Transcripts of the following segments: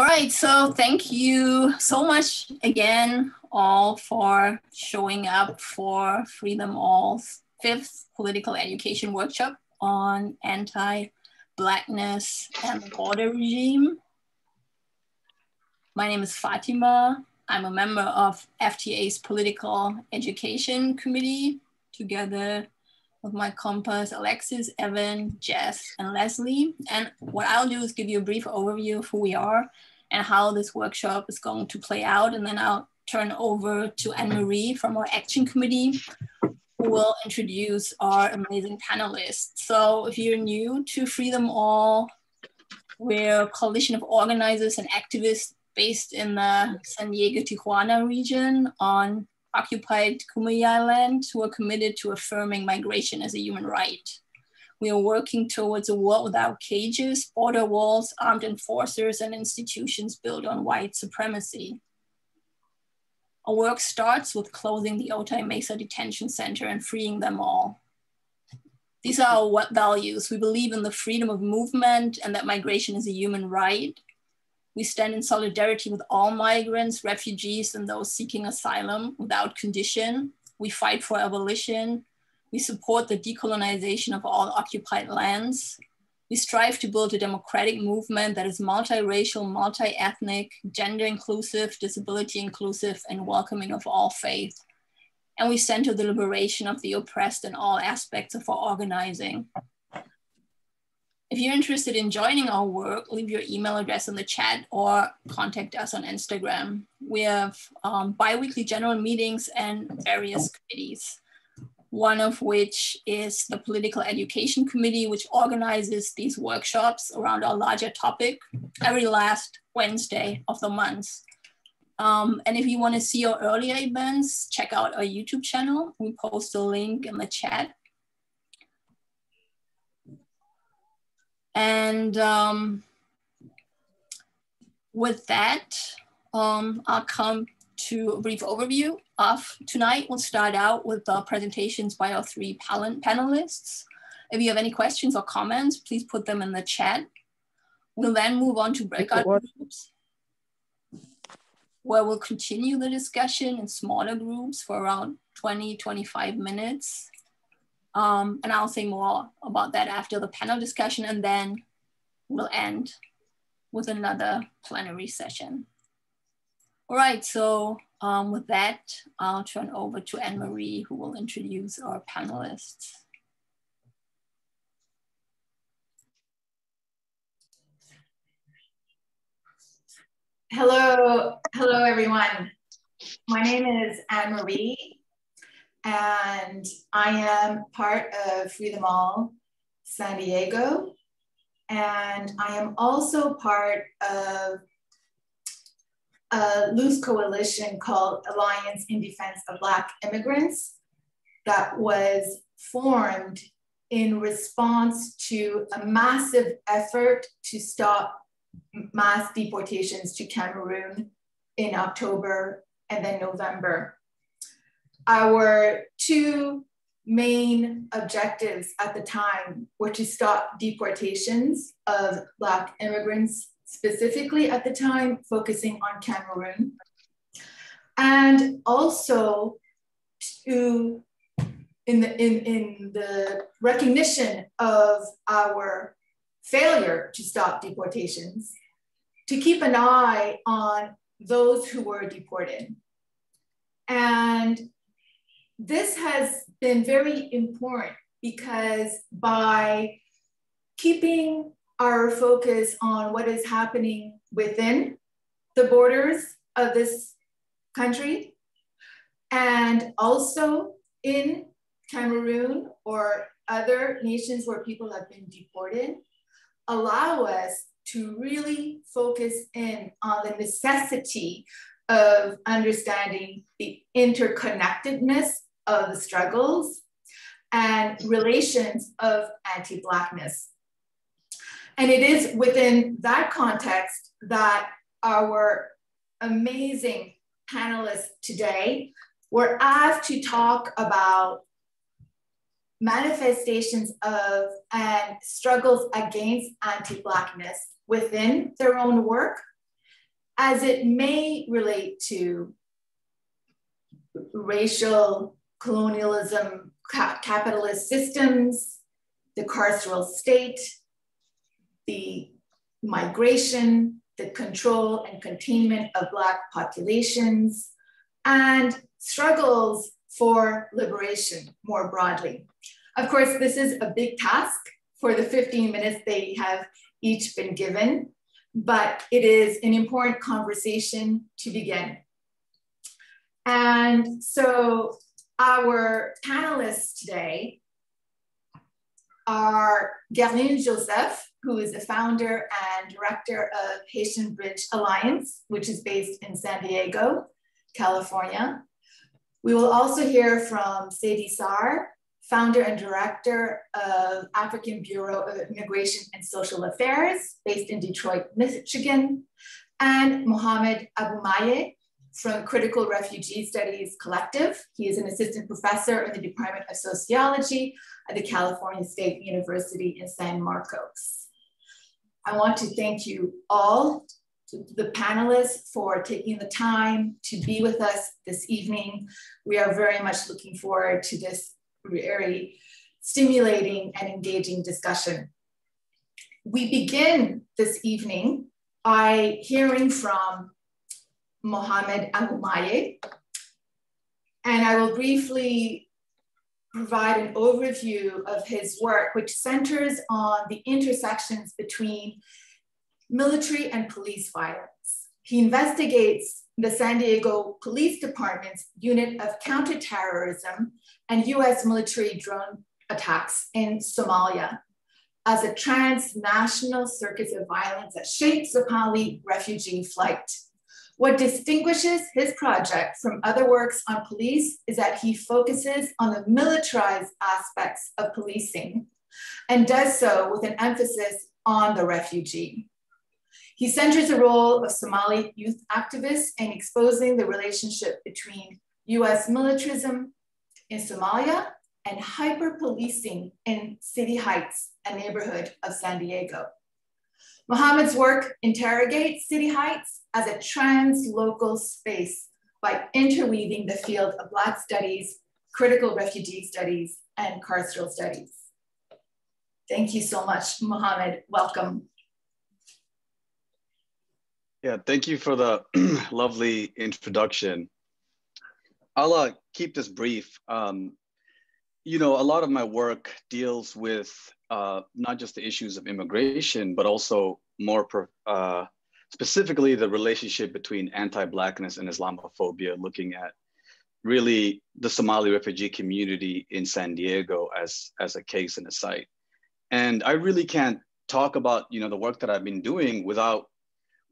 All right, so thank you so much again, all, for showing up for Free Them All's fifth political education workshop on anti-Blackness and the border regime. My name is Fatima. I'm a member of FTA's Political Education Committee, together with my compass, Alexis, Evan, Jess, and Leslie. And what I'll do is give you a brief overview of who we are and how this workshop is going to play out. And then I'll turn over to Anne-Marie from our action committee, who will introduce our amazing panelists. So if you're new to Free Them All, we're a coalition of organizers and activists based in the San Diego Tijuana region on occupied Kumeyaay land who are committed to affirming migration as a human right. We are working towards a world without cages, border walls, armed enforcers, and institutions built on white supremacy. Our work starts with closing the Otay Mesa Detention Center and freeing them all. These are our values. We believe in the freedom of movement and that migration is a human right. We stand in solidarity with all migrants, refugees, and those seeking asylum without condition. We fight for abolition. We support the decolonization of all occupied lands. We strive to build a democratic movement that is multiracial, multi-ethnic, gender inclusive, disability inclusive, and welcoming of all faith. And we center the liberation of the oppressed in all aspects of our organizing. If you're interested in joining our work, leave your email address in the chat or contact us on Instagram. We have um, bi-weekly general meetings and various committees, one of which is the Political Education Committee, which organizes these workshops around our larger topic every last Wednesday of the month. Um, and if you wanna see our earlier events, check out our YouTube channel. We post a link in the chat And um, with that, um, I'll come to a brief overview of tonight. We'll start out with the presentations by our three panelists. If you have any questions or comments, please put them in the chat. We'll then move on to breakout groups where we'll continue the discussion in smaller groups for around 20, 25 minutes. Um, and I'll say more about that after the panel discussion and then we'll end with another plenary session. All right, so um, with that, I'll turn over to Anne-Marie who will introduce our panelists. Hello, hello everyone. My name is Anne-Marie and I am part of Free Them All San Diego. And I am also part of a loose coalition called Alliance in Defense of Black Immigrants that was formed in response to a massive effort to stop mass deportations to Cameroon in October and then November. Our two main objectives at the time were to stop deportations of Black immigrants, specifically at the time, focusing on Cameroon, and also to, in the, in, in the recognition of our failure to stop deportations, to keep an eye on those who were deported. And this has been very important because by keeping our focus on what is happening within the borders of this country and also in Cameroon or other nations where people have been deported, allow us to really focus in on the necessity of understanding the interconnectedness of the struggles and relations of anti-Blackness. And it is within that context that our amazing panelists today were asked to talk about manifestations of and struggles against anti-Blackness within their own work, as it may relate to racial colonialism, capitalist systems, the carceral state, the migration, the control and containment of Black populations, and struggles for liberation more broadly. Of course, this is a big task for the 15 minutes they have each been given, but it is an important conversation to begin. And so our panelists today are Guerline Jozef, who is a founder and director of Haitian Bridge Alliance, which is based in San Diego, California. We will also hear from Seydi Sarr, founder and director of African Bureau of Immigration and Social Affairs, based in Detroit, Michigan, and Mohamed Abumaye from Critical Refugee Studies Collective. He is an assistant professor in the Department of Sociology at the California State University in San Marcos. I want to thank you all, the panelists for taking the time to be with us this evening. We are very much looking forward to this very stimulating and engaging discussion. We begin this evening by hearing from Mohamed Abumaye, and I will briefly provide an overview of his work, which centers on the intersections between military and police violence. He investigates the San Diego Police Department's unit of counterterrorism and US military drone attacks in Somalia as a transnational circuit of violence that shapes the Somali refugee flight. What distinguishes his project from other works on police is that he focuses on the militarized aspects of policing and does so with an emphasis on the refugee. He centers the role of Somali youth activists in exposing the relationship between US militarism in Somalia and hyper policing in City Heights, a neighborhood of San Diego. Mohamed's work interrogates City Heights as a trans-local space by interweaving the field of Black studies, critical refugee studies, and carceral studies. Thank you so much, Mohamed. Welcome. Yeah, thank you for the lovely introduction. I'll uh, keep this brief. Um, you know, a lot of my work deals with uh, not just the issues of immigration, but also more uh, specifically the relationship between anti-Blackness and Islamophobia, looking at really the Somali refugee community in San Diego as, as a case and a site. And I really can't talk about, you know, the work that I've been doing without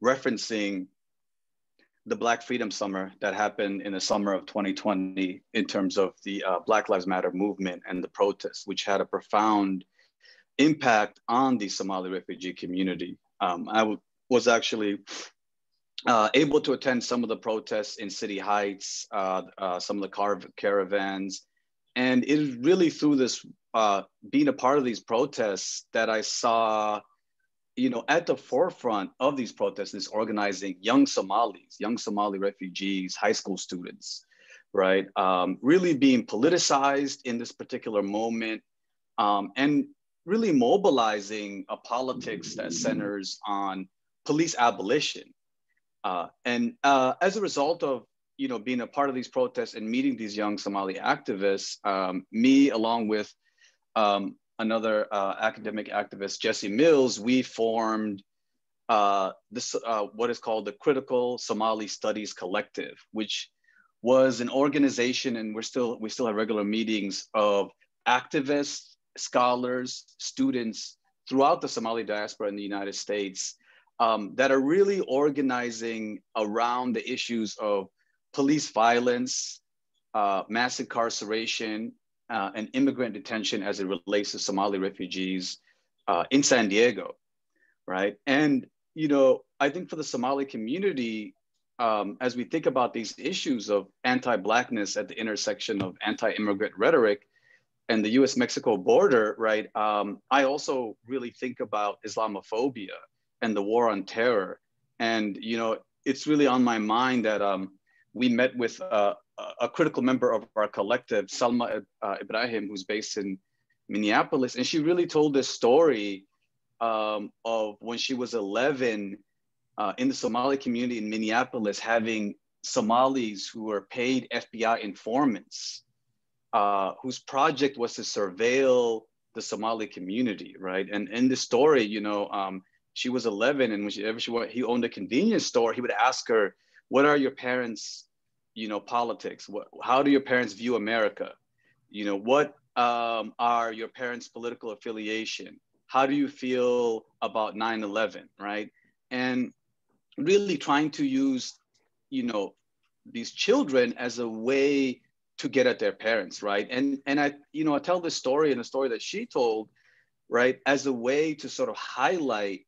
referencing the Black Freedom Summer that happened in the summer of 2020 in terms of the uh, Black Lives Matter movement and the protests, which had a profound impact on the Somali refugee community. Um, I was actually uh, able to attend some of the protests in City Heights, uh, uh, some of the car caravans. And it is really through this, uh, being a part of these protests that I saw, you know, at the forefront of these protests is organizing young Somalis, young Somali refugees, high school students, right? Um, really being politicized in this particular moment um, and really mobilizing a politics that centers on police abolition. Uh, and uh, as a result of you know being a part of these protests and meeting these young Somali activists, um, me along with um, another uh, academic activist, Jesse Mills, we formed uh, this uh, what is called the Critical Somali Studies Collective, which was an organization, and we're still we still have regular meetings of activists scholars, students throughout the Somali diaspora in the United States um, that are really organizing around the issues of police violence, uh, mass incarceration, uh, and immigrant detention as it relates to Somali refugees uh, in San Diego, right? And, you know, I think for the Somali community, um, as we think about these issues of anti-Blackness at the intersection of anti-immigrant rhetoric, and the US Mexico border, right, um, I also really think about Islamophobia and the war on terror. And, you know, it's really on my mind that um, we met with uh, a critical member of our collective, Salma uh, Ibrahim, who's based in Minneapolis, and she really told this story um, of when she was 11 uh, in the Somali community in Minneapolis, having Somalis who were paid FBI informants, uh, whose project was to surveil the Somali community, right? And in the story, you know, um, she was 11, and whenever she, she he owned a convenience store, he would ask her, "What are your parents' you know, politics? What, how do your parents view America? You know, what um, are your parents' political affiliation? How do you feel about 9-11, right? And really trying to use, you know, these children as a way to get at their parents, right? And and I, you know, I tell this story and the story that she told, right, as a way to sort of highlight,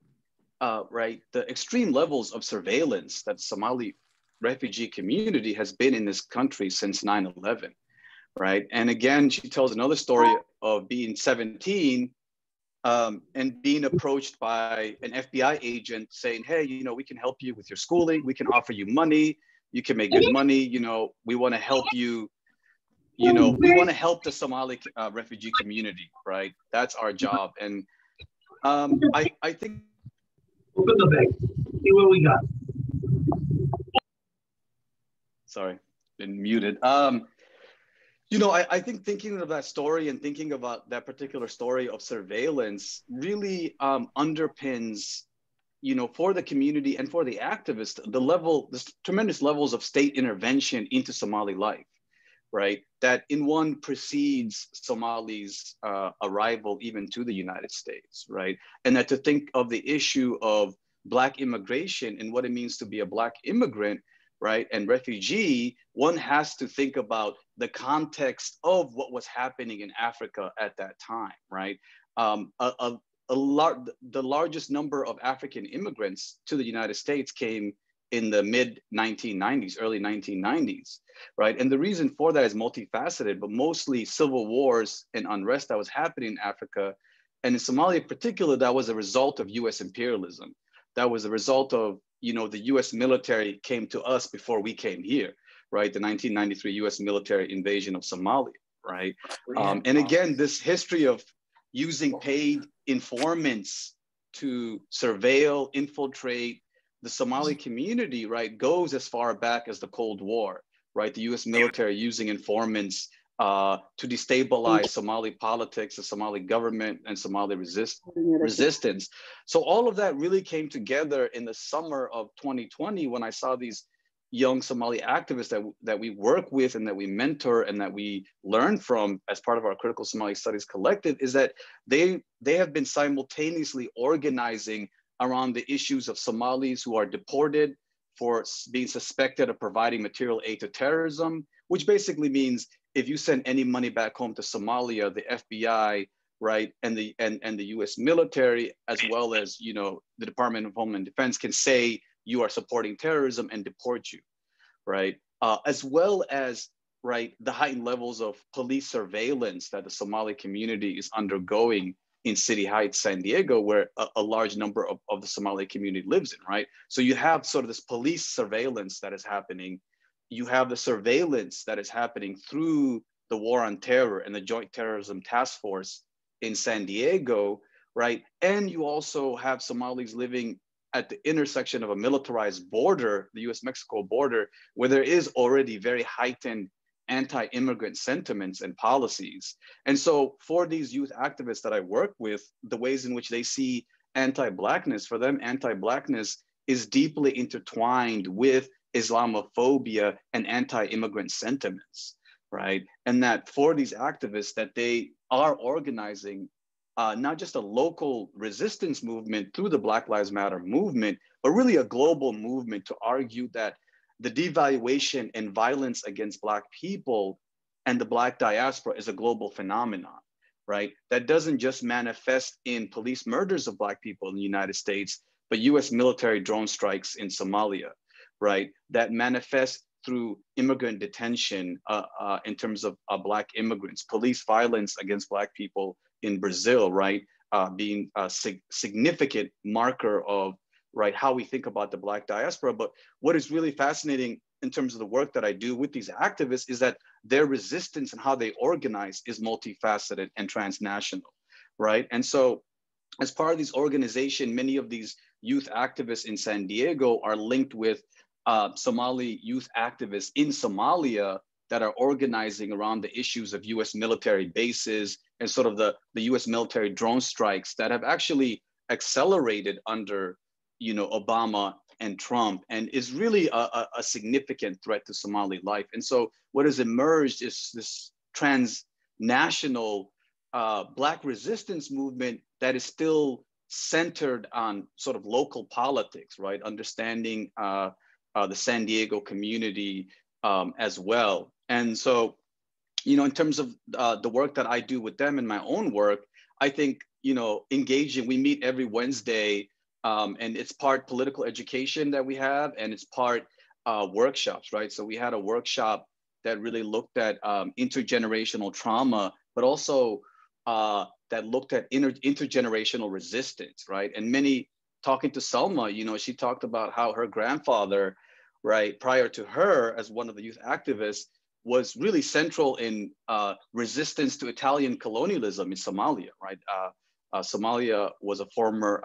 uh, right, the extreme levels of surveillance that Somali refugee community has been in this country since 9-11 right? And again she tells another story of being 17 um, and being approached by an fbi agent saying hey you know we can help you with your schooling. We can offer you money. You can make good money. You know we want to help you you know we want to help the somali uh, refugee community right? That's our job. And um, I, I think open the bag. See what we got. Sorry, been muted. Um, you know, I, I, think thinking of that story and thinking about that particular story of surveillance really um, underpins, you know, for the community and for the activists, the level, the tremendous levels of state intervention into Somali life, right? That in one precedes Somali's uh, arrival even to the United States, right? And that to think of the issue of Black immigration and what it means to be a Black immigrant right, and refugee, one has to think about the context of what was happening in Africa at that time, right? Um, a, a, a lar- the largest number of African immigrants to the United States came in the mid 1990s, early 1990s, right? And the reason for that is multifaceted, but mostly civil wars and unrest that was happening in Africa. And in Somalia in particular, that was a result of US imperialism. That was a result of you know, the US military came to us before we came here, right? The 1993 US military invasion of Somalia, right? Um, and again, this history of using paid informants to surveil, infiltrate the Somali community, right, goes as far back as the Cold War, right? The US military using informants uh, to destabilize Somali politics, the Somali government, and Somali resist, resistance. So all of that really came together in the summer of 2020 when I saw these young Somali activists that, that we work with and that we mentor and that we learn from as part of our Critical Somali Studies Collective is that they, they have been simultaneously organizing around the issues of Somalis who are deported for being suspected of providing material aid to terrorism, which basically means if you send any money back home to Somalia, the FBI, right, and the and, and the U.S. military, as well as you know the Department of Homeland Defense, can say you are supporting terrorism and deport you, right, uh, as well as right the heightened levels of police surveillance that the Somali community is undergoing in City Heights, San Diego, where a, a, large number of, of the Somali community lives in, right? So you have sort of this police surveillance that is happening you have the surveillance that is happening through the war on terror and the joint terrorism task force in San Diego, right? And you also have Somalis living at the intersection of a militarized border, the US Mexico border, where there is already very heightened anti immigrant sentiments and policies. And so, for these youth activists that I work with, the ways in which they see anti Blackness, for them, anti Blackness is deeply intertwined with Islamophobia and anti-immigrant sentiments, right? And that for these activists that they are organizing uh, not just a local resistance movement through the Black Lives Matter movement, but really a global movement to argue that the devaluation and violence against Black people and the Black diaspora is a global phenomenon, right? That doesn't just manifest in police murders of Black people in the United States, but US military drone strikes in Somalia, right, that manifest through immigrant detention uh, uh, in terms of uh, Black immigrants, police violence against Black people in Brazil, right, uh, being a sig significant marker of right? How we think about the Black diaspora. But what is really fascinating in terms of the work that I do with these activists is that their resistance and how they organize is multifaceted and transnational, right? And so as part of this organization, many of these youth activists in San Diego are linked with uh, Somali youth activists in Somalia that are organizing around the issues of US military bases and sort of the, the US military drone strikes that have actually accelerated under you know, Obama and Trump and is really a, a, significant threat to Somali life. And so what has emerged is this transnational uh, Black resistance movement that is still centered on sort of local politics, right? Understanding uh, uh, the San Diego community um, as well. And so, you know, in terms of uh, the work that I do with them in my own work, I think, you know, engaging, we meet every Wednesday um, and it's part political education that we have and it's part uh, workshops, right? So we had a workshop that really looked at um, intergenerational trauma, but also uh, that looked at inter intergenerational resistance, right? And many talking to Selma, you know, she talked about how her grandfather, right, prior to her as one of the youth activists, was really central in uh, resistance to Italian colonialism in Somalia, right? Uh, uh, Somalia was a former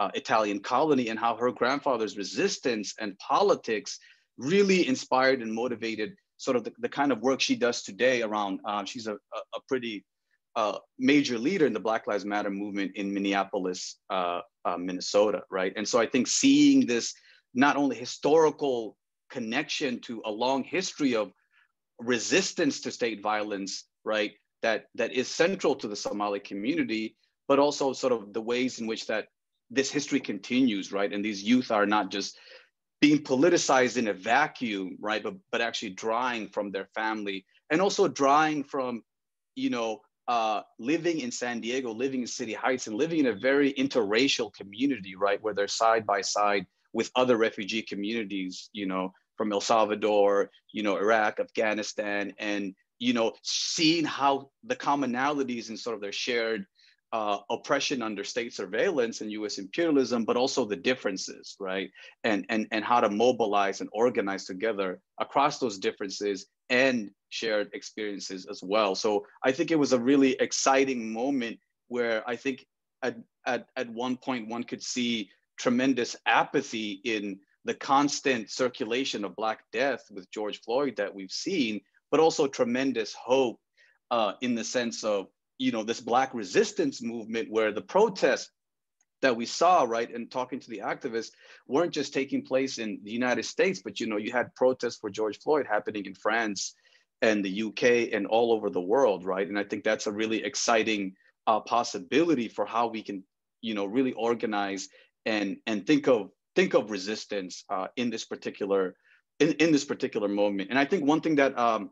uh, uh, Italian colony, and how her grandfather's resistance and politics really inspired and motivated sort of the, the kind of work she does today around, um, she's a, a, pretty uh, major leader in the Black Lives Matter movement in Minneapolis, uh, uh, Minnesota, right? And so I think seeing this not only historical connection to a long history of resistance to state violence, right, that that is central to the Somali community, but also sort of the ways in which that this history continues, right? And these youth are not just being politicized in a vacuum, right? But but actually drawing from their family and also drawing from, you know, uh, living in San Diego, living in City Heights, and living in a very interracial community, right, where they're side by side with other refugee communities, you know, from El Salvador, you know, Iraq, Afghanistan, and you know, seeing how the commonalities and sort of their shared uh, oppression under state surveillance and U.S. imperialism, but also the differences, right? And and and how to mobilize and organize together across those differences and shared experiences as well. So I think it was a really exciting moment where I think at at at one point one could see tremendous apathy in the constant circulation of Black death with George Floyd that we've seen, but also tremendous hope uh, in the sense of you know, this Black resistance movement where the protests that we saw, right, and talking to the activists weren't just taking place in the United States, but, you know, you had protests for George Floyd happening in France and the UK and all over the world, right? And I think that's a really exciting uh, possibility for how we can, you know, really organize and and think of think of resistance uh, in this particular in, in this particular moment. And I think one thing that um,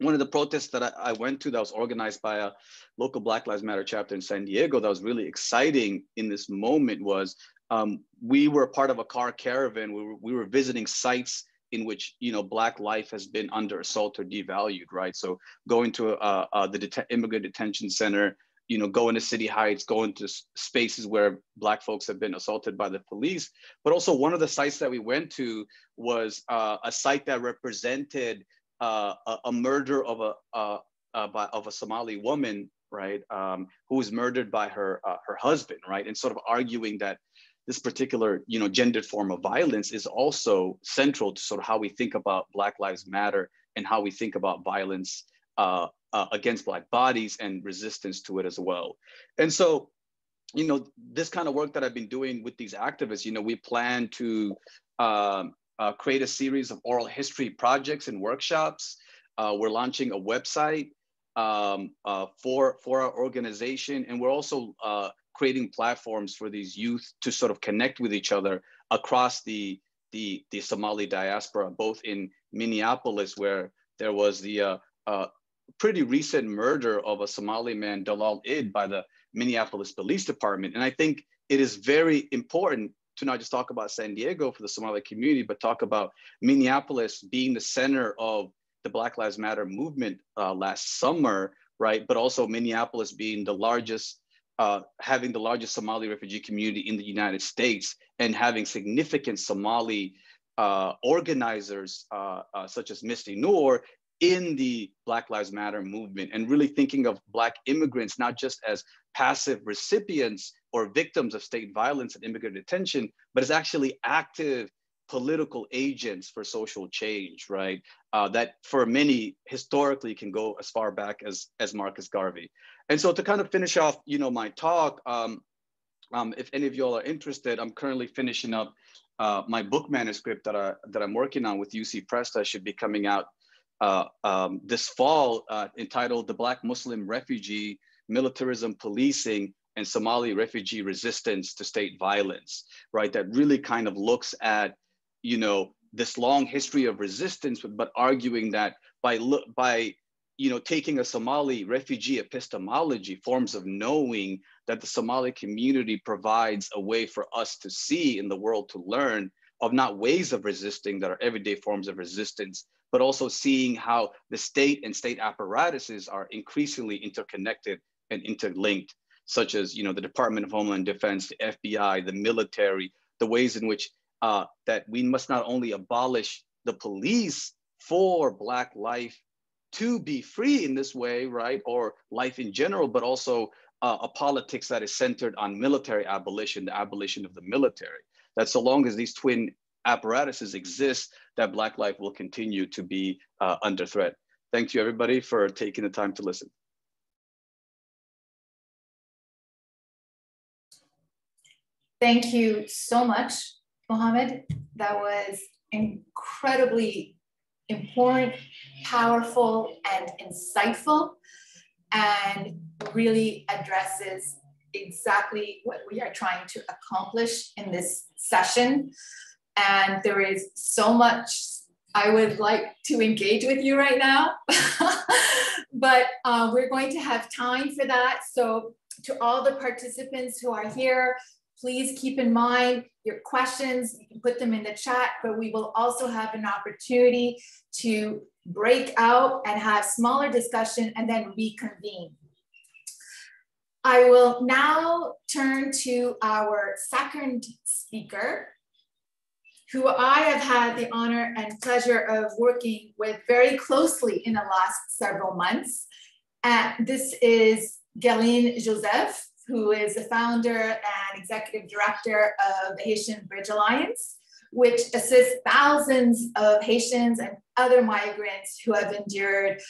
one of the protests that I, I, went to that was organized by a local Black Lives Matter chapter in San Diego that was really exciting in this moment was um, we were part of a car caravan. We were, we were visiting sites in which you know Black life has been under assault or devalued, right? So going to uh, uh, the det immigrant detention center, you know, going to City Heights, going to spaces where Black folks have been assaulted by the police. But also one of the sites that we went to was uh, a site that represented uh, a, murder of a uh, uh, of a Somali woman, right, um, who was murdered by her uh, her husband, right, and sort of arguing that this particular you know gendered form of violence is also central to sort of how we think about Black Lives Matter and how we think about violence uh, uh, against Black bodies and resistance to it as well. And so, you know, this kind of work that I've been doing with these activists, you know, we plan to um, uh, create a series of oral history projects and workshops. Uh, we're launching a website um, uh, for, for our organization. And we're also uh, creating platforms for these youth to sort of connect with each other across the, the, the Somali diaspora, both in Minneapolis, where there was the uh, uh, pretty recent murder of a Somali man, Dolal Idd, by the Minneapolis Police Department. And I think it is very important to not just talk about San Diego for the Somali community, but talk about Minneapolis being the center of the Black Lives Matter movement uh, last summer, right? But also Minneapolis being the largest uh, having the largest Somali refugee community in the United States and having significant Somali uh, organizers uh, uh, such as Misty Noor in the Black Lives Matter movement and really thinking of Black immigrants not just as passive recipients or victims of state violence and immigrant detention, but as actually active political agents for social change, right? Uh, that for many historically can go as far back as, as Marcus Garvey. And so to kind of finish off, you know, my talk, um, um, if any of y'all are interested, I'm currently finishing up uh, my book manuscript that, I, that I'm working on with UC Press that should be coming out uh, um, this fall uh, entitled The Black Muslim Refugee, Militarism, Policing, and Somali Refugee Resistance to State Violence, right? That really kind of looks at, you know, this long history of resistance, but arguing that by, by you know, taking a Somali refugee epistemology, forms of knowing that the Somali community provides a way for us to see in the world to learn of not ways of resisting that are everyday forms of resistance, but also seeing how the state and state apparatuses are increasingly interconnected and interlinked, such as you know the Department of Homeland Defense, the FBI, the military, the ways in which uh, that we must not only abolish the police for Black life to be free in this way, right, or life in general, but also uh, a politics that is centered on military abolition, the abolition of the military. That so long as these twin apparatuses exist, that Black life will continue to be uh, under threat. Thank you everybody for taking the time to listen. Thank you so much, Mohamed. That was incredibly important, powerful, and insightful, and really addresses exactly what we are trying to accomplish in this session. And there is so much I would like to engage with you right now, but uh, we're going to have time for that. So to all the participants who are here, please keep in mind your questions, you can put them in the chat, but we will also have an opportunity to break out and have smaller discussion and then reconvene. I will now turn to our second speaker, who I have had the honor and pleasure of working with very closely in the last several months. And this is Guerline Jozef, who is the founder and executive director of the Haitian Bridge Alliance, which assists thousands of Haitians and other migrants who have endured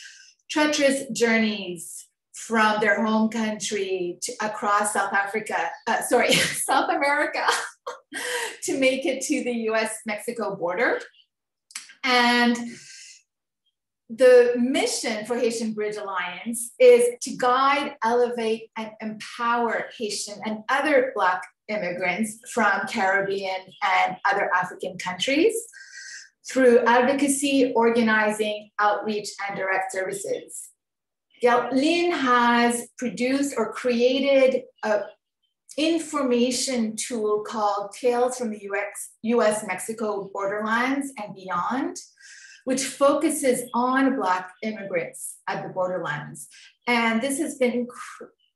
treacherous journeys from their home country to across South Africa, uh, sorry, South America, to make it to the US Mexico border. And the mission for Haitian Bridge Alliance is to guide, elevate, and empower Haitian and other Black immigrants from Caribbean and other African countries through advocacy, organizing, outreach, and direct services. Lynn has produced or created an information tool called Tales from the US, US Mexico Borderlands and Beyond, which focuses on Black immigrants at the borderlands. And this has been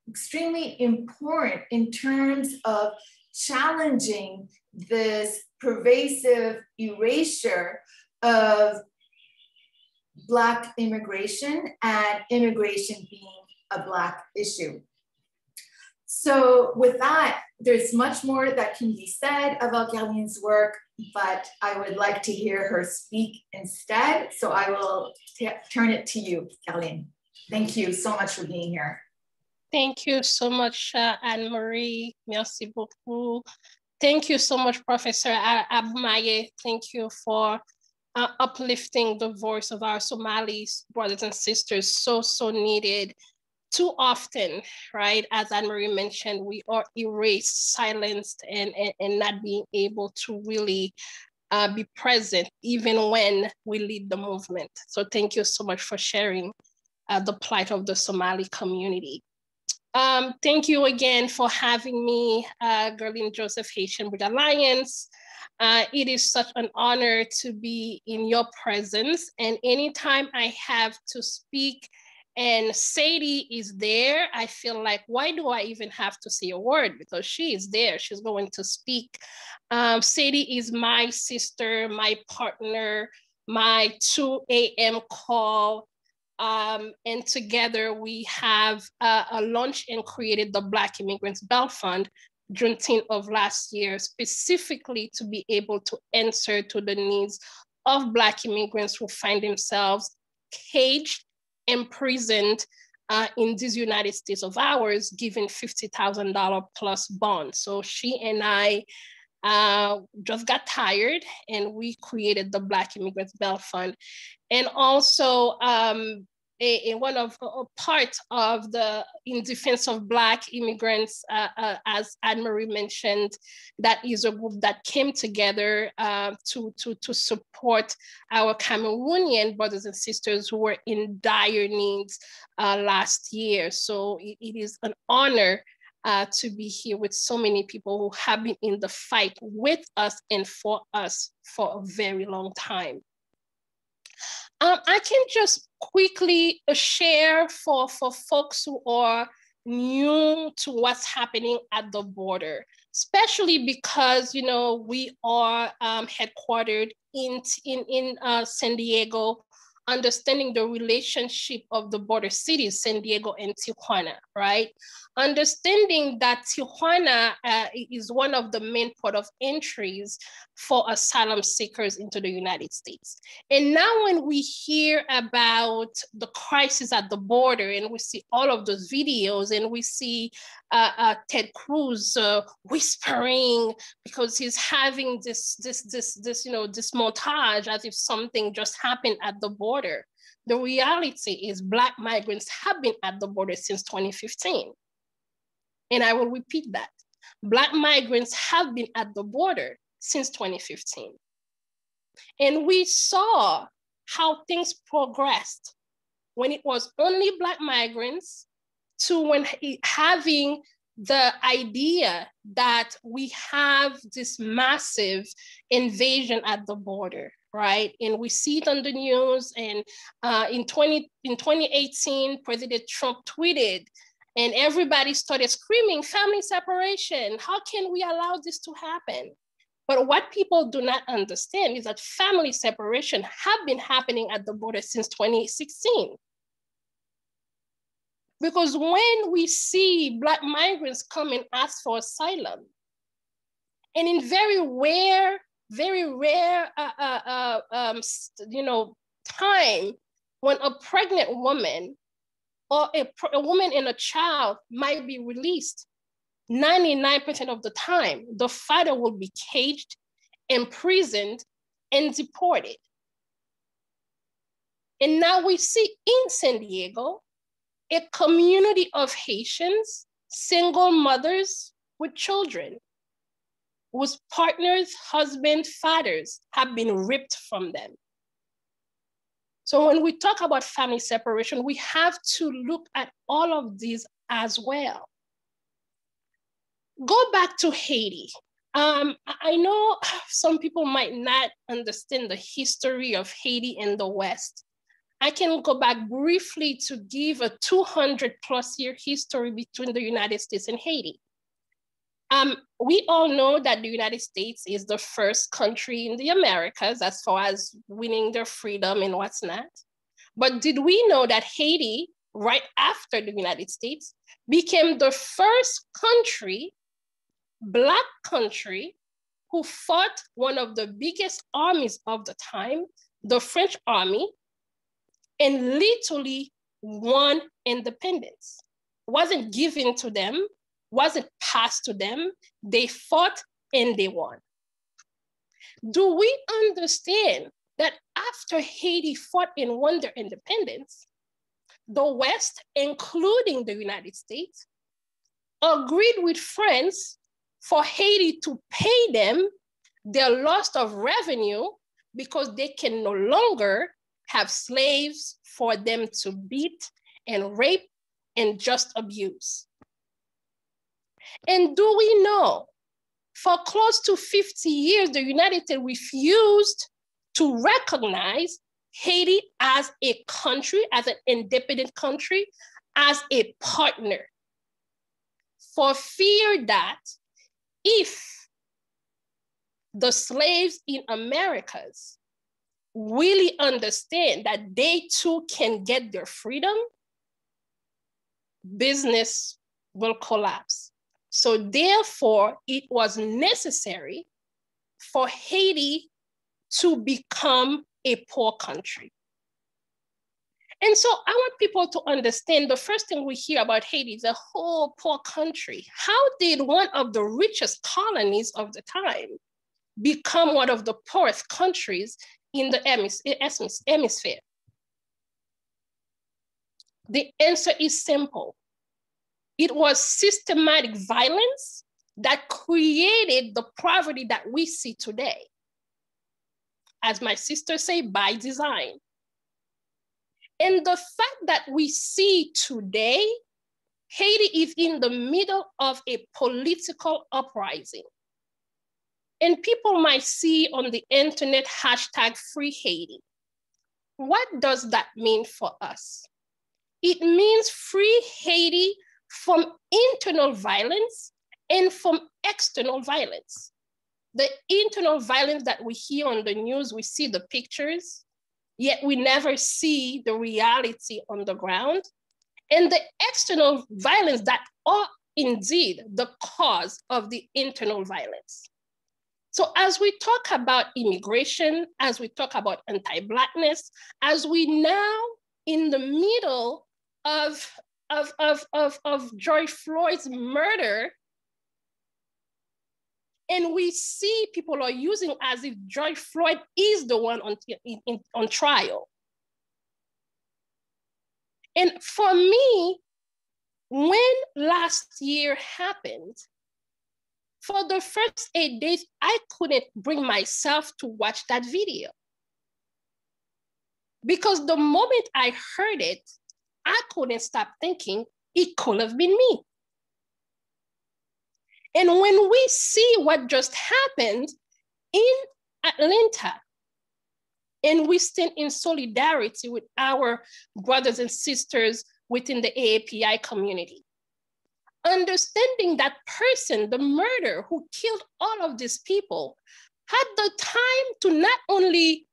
extremely important in terms of challenging this pervasive erasure of Black immigration and immigration being a Black issue. So with that, there's much more that can be said about Guerline's work, but I would like to hear her speak instead. So I will turn it to you, Guerline. Thank you so much for being here. Thank you so much, uh, Anne-Marie. Merci beaucoup. Thank you so much, Professor Abumaye. Thank you for uh, uplifting the voice of our Somalis brothers and sisters, so, so needed. Too often, right, as Anne-Marie mentioned, we are erased, silenced, and, and, and not being able to really uh, be present even when we lead the movement. So thank you so much for sharing uh, the plight of the Somali community. Um, thank you again for having me, uh, Guerline Jozef Haitian Bridge Alliance. Uh, it is such an honor to be in your presence. And anytime I have to speak and Seydi is there, I feel like, why do I even have to say a word? Because she is there, she's going to speak. Um, Seydi is my sister, my partner, my 2 a.m. call. Um, and together we have uh, a launch and created the Black Immigrants Bail Fund, Juneteenth of last year, specifically to be able to answer to the needs of Black immigrants who find themselves caged imprisoned uh, in these United States of ours, given $50,000 plus bond. So she and I uh, just got tired and we created the Black Immigrants Bail Fund. And also um, a, a one of a part of the in defense of black immigrants uh, uh, as anne-marie mentioned that is a group that came together uh, to, to, to support our cameroonian brothers and sisters who were in dire needs uh, last year. So it, it is an honor uh, to be here with so many people who have been in the fight with us and for us for a very long time um, I can just quickly share for, for folks who are new to what's happening at the border, especially because, you know, we are um, headquartered in, in, in uh, San Diego, understanding the relationship of the border cities, San Diego and Tijuana, right? understanding that Tijuana uh, is one of the main port of entries for asylum seekers into the United States. And now when we hear about the crisis at the border and we see all of those videos and we see uh, uh, Ted Cruz uh, whispering because he's having this, this, this, this, you know, this montage as if something just happened at the border. The reality is Black migrants have been at the border since 2015. And I will repeat that. Black migrants have been at the border since 2015. And we saw how things progressed when it was only Black migrants to when having the idea that we have this massive invasion at the border right? And we see it on the news. And uh, in 20 in 2018 president trump tweeted and everybody started screaming family separation! How can we allow this to happen? But what people do not understand is that family separation have been happening at the border since 2016 because when we see black migrants come and ask for asylum and in very rare very rare uh, uh, uh, um, you know time when a pregnant woman or a, a woman and a child might be released, 99% of the time, the father will be caged, imprisoned, and deported. And now we see in San Diego a community of Haitians, single mothers with children, whose partners, husbands, fathers have been ripped from them. So when we talk about family separation, we have to look at all of these as well. Go back to Haiti. Um, I know some people might not understand the history of Haiti in the West. I can go back briefly to give a 200 plus year history between the United States and Haiti. Um, we all know that the United States is the first country in the Americas as far as winning their freedom and what's not. But did we know that Haiti, right after the United States, became the first country, Black country, who fought one of the biggest armies of the time, the French army, and literally won independence. Wasn't given to them, wasn't passed to them. They fought and they won. Do we understand that after Haiti fought and won their independence, the West, including the United States, agreed with France for Haiti to pay them their loss of revenue because they can no longer have slaves for them to beat and rape and just abuse. And do we know for close to 50 years, the United States refused to recognize Haiti as a country, as an independent country, as a partner for fear that if the slaves in Americas really understand that they too can get their freedom, business will collapse. So therefore, it was necessary for Haiti to become a poor country. And so I want people to understand the first thing we hear about Haiti is a whole poor country. How did one of the richest colonies of the time become one of the poorest countries in the eh, hemisphere? The answer is simple. It was systematic violence that created the poverty that we see today. As my sister say, by design. And the fact that we see today, Haiti is in the middle of a political uprising. And people might see on the internet hashtag free Haiti. What does that mean for us? It means free Haiti from internal violence and from external violence. The internal violence that we hear on the news, we see the pictures, yet we never see the reality on the ground. And the external violence that are indeed the cause of the internal violence. So as we talk about immigration, as we talk about anti-Blackness, as we now in the middle of, of, of, of, of George Floyd's murder, and we see people are using as if George Floyd is the one on, in, in, on trial. And for me, when last year happened, for the first eight days, I couldn't bring myself to watch that video. Because the moment I heard it, I couldn't stop thinking it could have been me. And when we see what just happened in Atlanta, and we stand in solidarity with our brothers and sisters within the AAPI community understanding that person, the murderer who killed all of these people, had the time to not only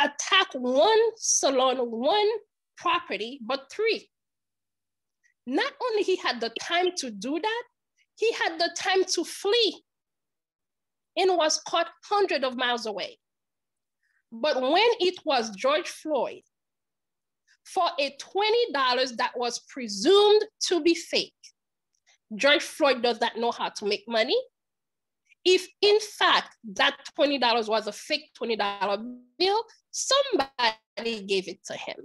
attack one salon, one property, but three. Not only he had the time to do that, he had the time to flee and was caught hundreds of miles away. But when it was George Floyd, for a $20 that was presumed to be fake, George Floyd does not know how to make money. If in fact that $20 was a fake $20 bill, somebody gave it to him.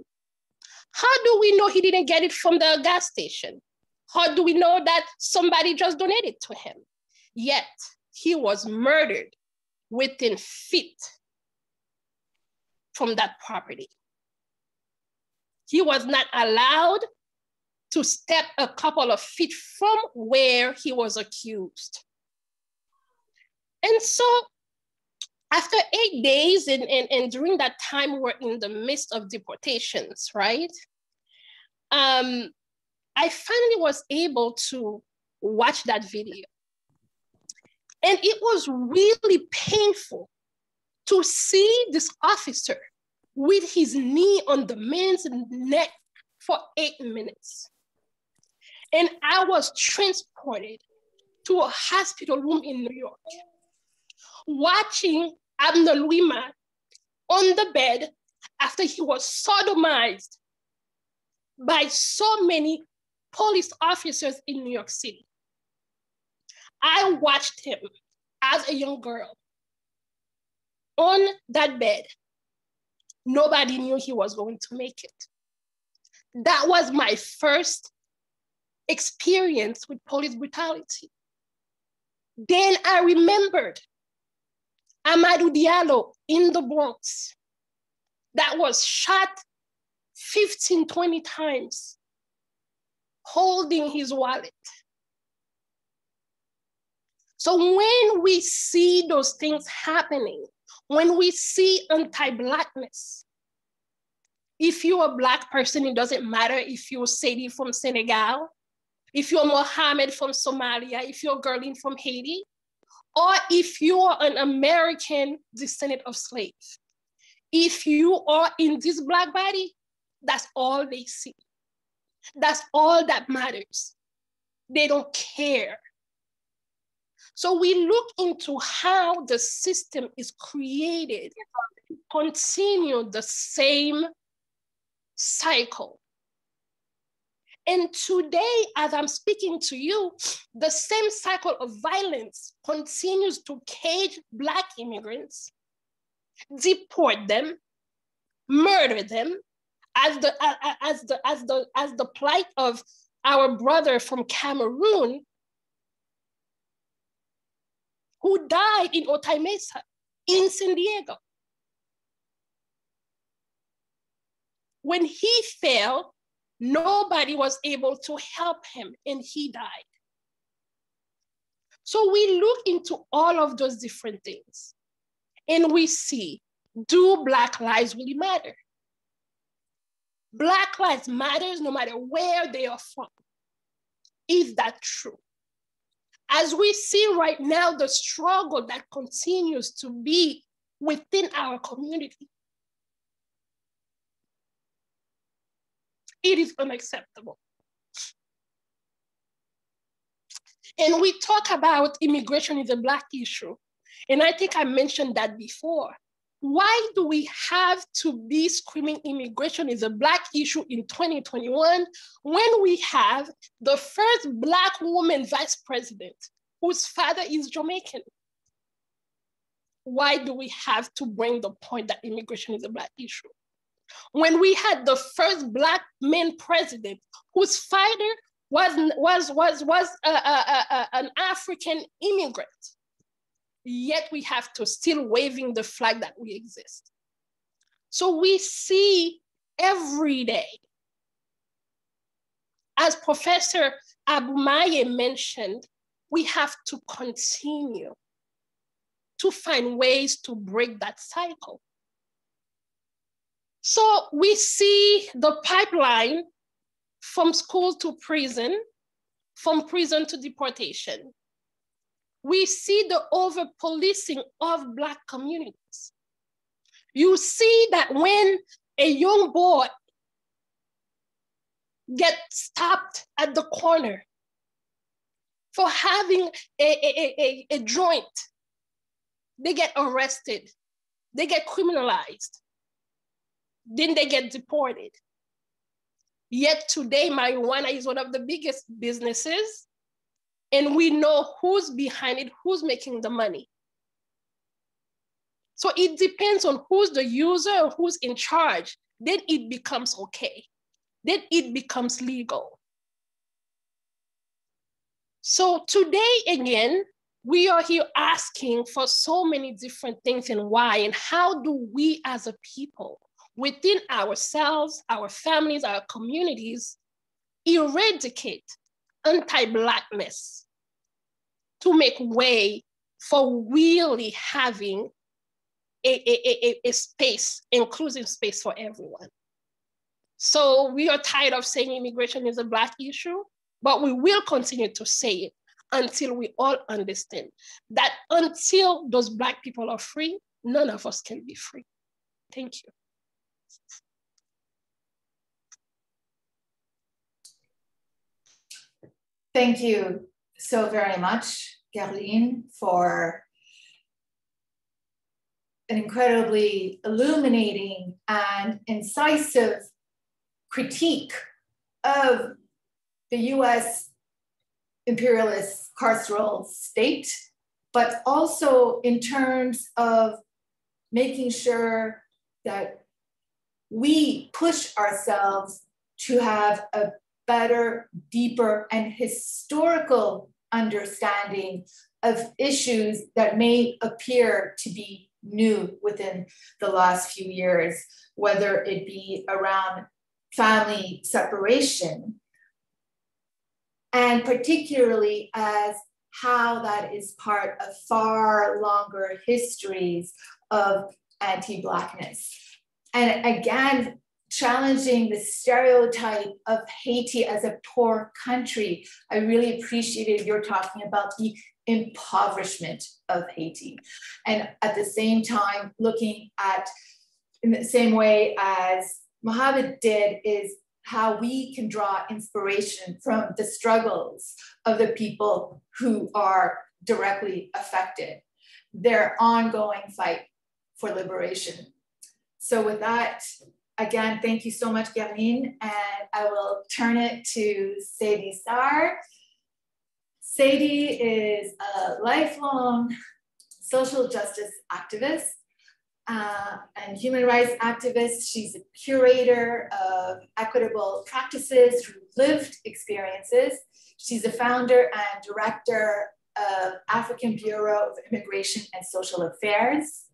How do we know he didn't get it from the gas station? How do we know that somebody just donated to him? Yet he was murdered within feet from that property. He was not allowed to step a couple of feet from where he was accused. And so after eight days and, and, and during that time we're in the midst of deportations, right? Um, I finally was able to watch that video. And it was really painful to see this officer with his knee on the man's neck for eight minutes. And I was transported to a hospital room in New York, watching Abner Louima on the bed after he was sodomized by so many police officers in New York City. I watched him as a young girl on that bed. Nobody knew he was going to make it. That was my first experience with police brutality. Then I remembered Amadou Diallo in the Bronx that was shot 15, 20 times holding his wallet. So when we see those things happening, when we see anti-Blackness, If you're a Black person, it doesn't matter if you're Seydi from Senegal, if you're Mohamed from Somalia, if you're Guerline from Haiti, or if you are an American descendant of slaves. If you are in this Black body, that's all they see. That's all that matters. They don't care. So we look into how the system is created to continue the same cycle. And today, as I'm speaking to you, the same cycle of violence continues to cage Black immigrants, deport them, murder them, as the, as the, as the, as the plight of our brother from Cameroon who died in Otay Mesa in San Diego. When he fell, nobody was able to help him and he died. So we look into all of those different things and we see, do Black lives really matter? Black lives matters no matter where they are from. Is that true? As we see right now, the struggle that continues to be within our community, it is unacceptable. And we talk about immigration is a Black issue. And I think I mentioned that before. Why do we have to be screaming immigration is a Black issue in 2021 when we have the first Black woman vice president whose father is Jamaican? Why do we have to bring the point that immigration is a Black issue? When we had the first Black man president whose father was, was, was, was a, a, a, an African immigrant, yet we have to still waving the flag that we exist. So we see every day, as Professor Abumaye mentioned, we have to continue to find ways to break that cycle. So we see the pipeline from school to prison, from prison to deportation. We see the over policing of Black communities. You see that when a young boy gets stopped at the corner for having a, a, a, a joint, they get arrested, they get criminalized, then they get deported. Yet today, marijuana is one of the biggest businesses and we know who's behind it, who's making the money. So it depends on who's the user, who's in charge. Then it becomes okay. Then it becomes legal. So today, again, we are here asking for so many different things and why, and how do we as a people, within ourselves, our families, our communities, eradicate anti-Blackness to make way for really having a, a, a, a space, inclusive space for everyone. So we are tired of saying immigration is a Black issue, but we will continue to say it until we all understand that until those Black people are free, none of us can be free. Thank you. Thank you so very much, Guerline, for an incredibly illuminating and incisive critique of the US imperialist carceral state, but also in terms of making sure that we push ourselves to have a better, deeper, and historical understanding of issues that may appear to be new within the last few years, whether it be around family separation, and particularly as how that is part of far longer histories of anti-Blackness. And again, challenging the stereotype of Haiti as a poor country. I really appreciated your talking about the impoverishment of Haiti. And at the same time, looking at, in the same way as Mohamed did, is how we can draw inspiration from the struggles of the people who are directly affected, their ongoing fight for liberation. So with that, again, thank you so much, Gavin, and I will turn it to Seydi Sarr. Sadie is a lifelong social justice activist uh, and human rights activist. She's a curator of equitable practices through lived experiences. She's a founder and director of African Bureau of Immigration and Social Affairs.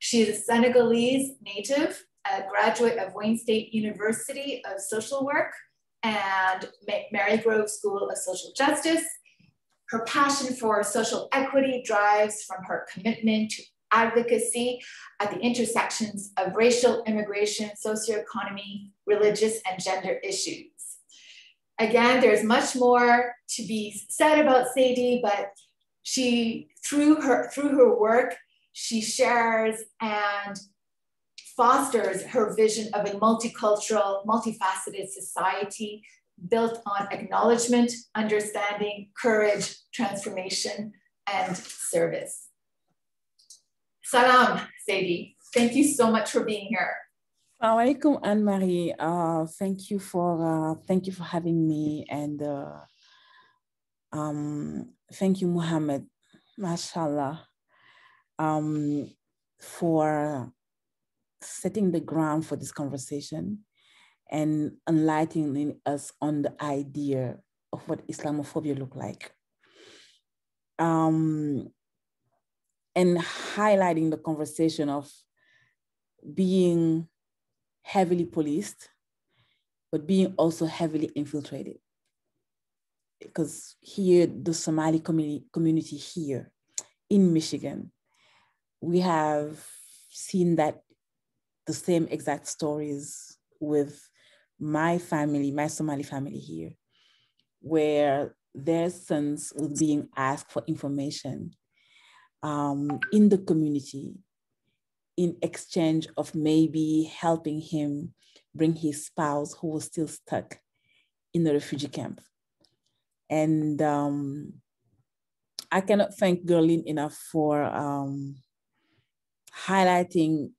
She is a Senegalese native, a graduate of Wayne State University of Social Work and Marygrove School of Social Justice. Her passion for social equity drives from her commitment to advocacy at the intersections of racial, immigration, socioeconomy, religious, and gender issues. Again, there's much more to be said about Seydi, but she, through her, through her work, she shares and fosters her vision of a multicultural, multifaceted society built on acknowledgement, understanding, courage, transformation, and service. Salam, Seydi. Thank you so much for being here. Alaikum, Anne-Marie. Uh, thank you for uh, thank you for having me, and uh, um, thank you, Mohamed, mashallah, um, for setting the ground for this conversation and enlightening us on the idea of what Islamophobia look like. Um, and highlighting the conversation of being heavily policed, but being also heavily infiltrated. Because here, the Somali community, community here in Michigan, we have seen that the same exact stories with my family, my Somali family here, where their sons were being asked for information um, in the community in exchange of maybe helping him bring his spouse who was still stuck in the refugee camp. And um, I cannot thank Guerline enough for um, highlighting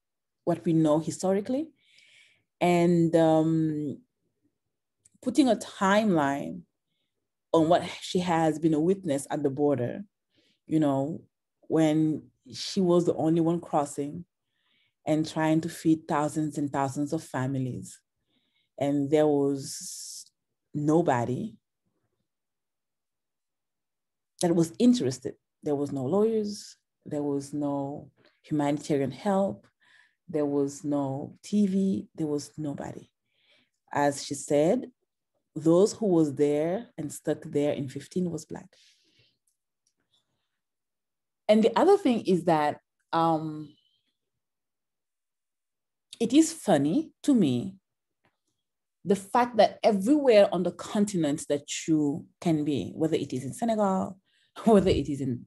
what we know historically and um, putting a timeline on what she has been a witness at the border, you know, when she was the only one crossing and trying to feed thousands and thousands of families. And there was nobody that was interested. There was no lawyers, there was no humanitarian help, there was no TV, there was nobody. As she said, those who was there and stuck there in 15 was Black. And the other thing is that um, it is funny to me the fact that everywhere on the continent that you can be, whether it is in Senegal, whether it is in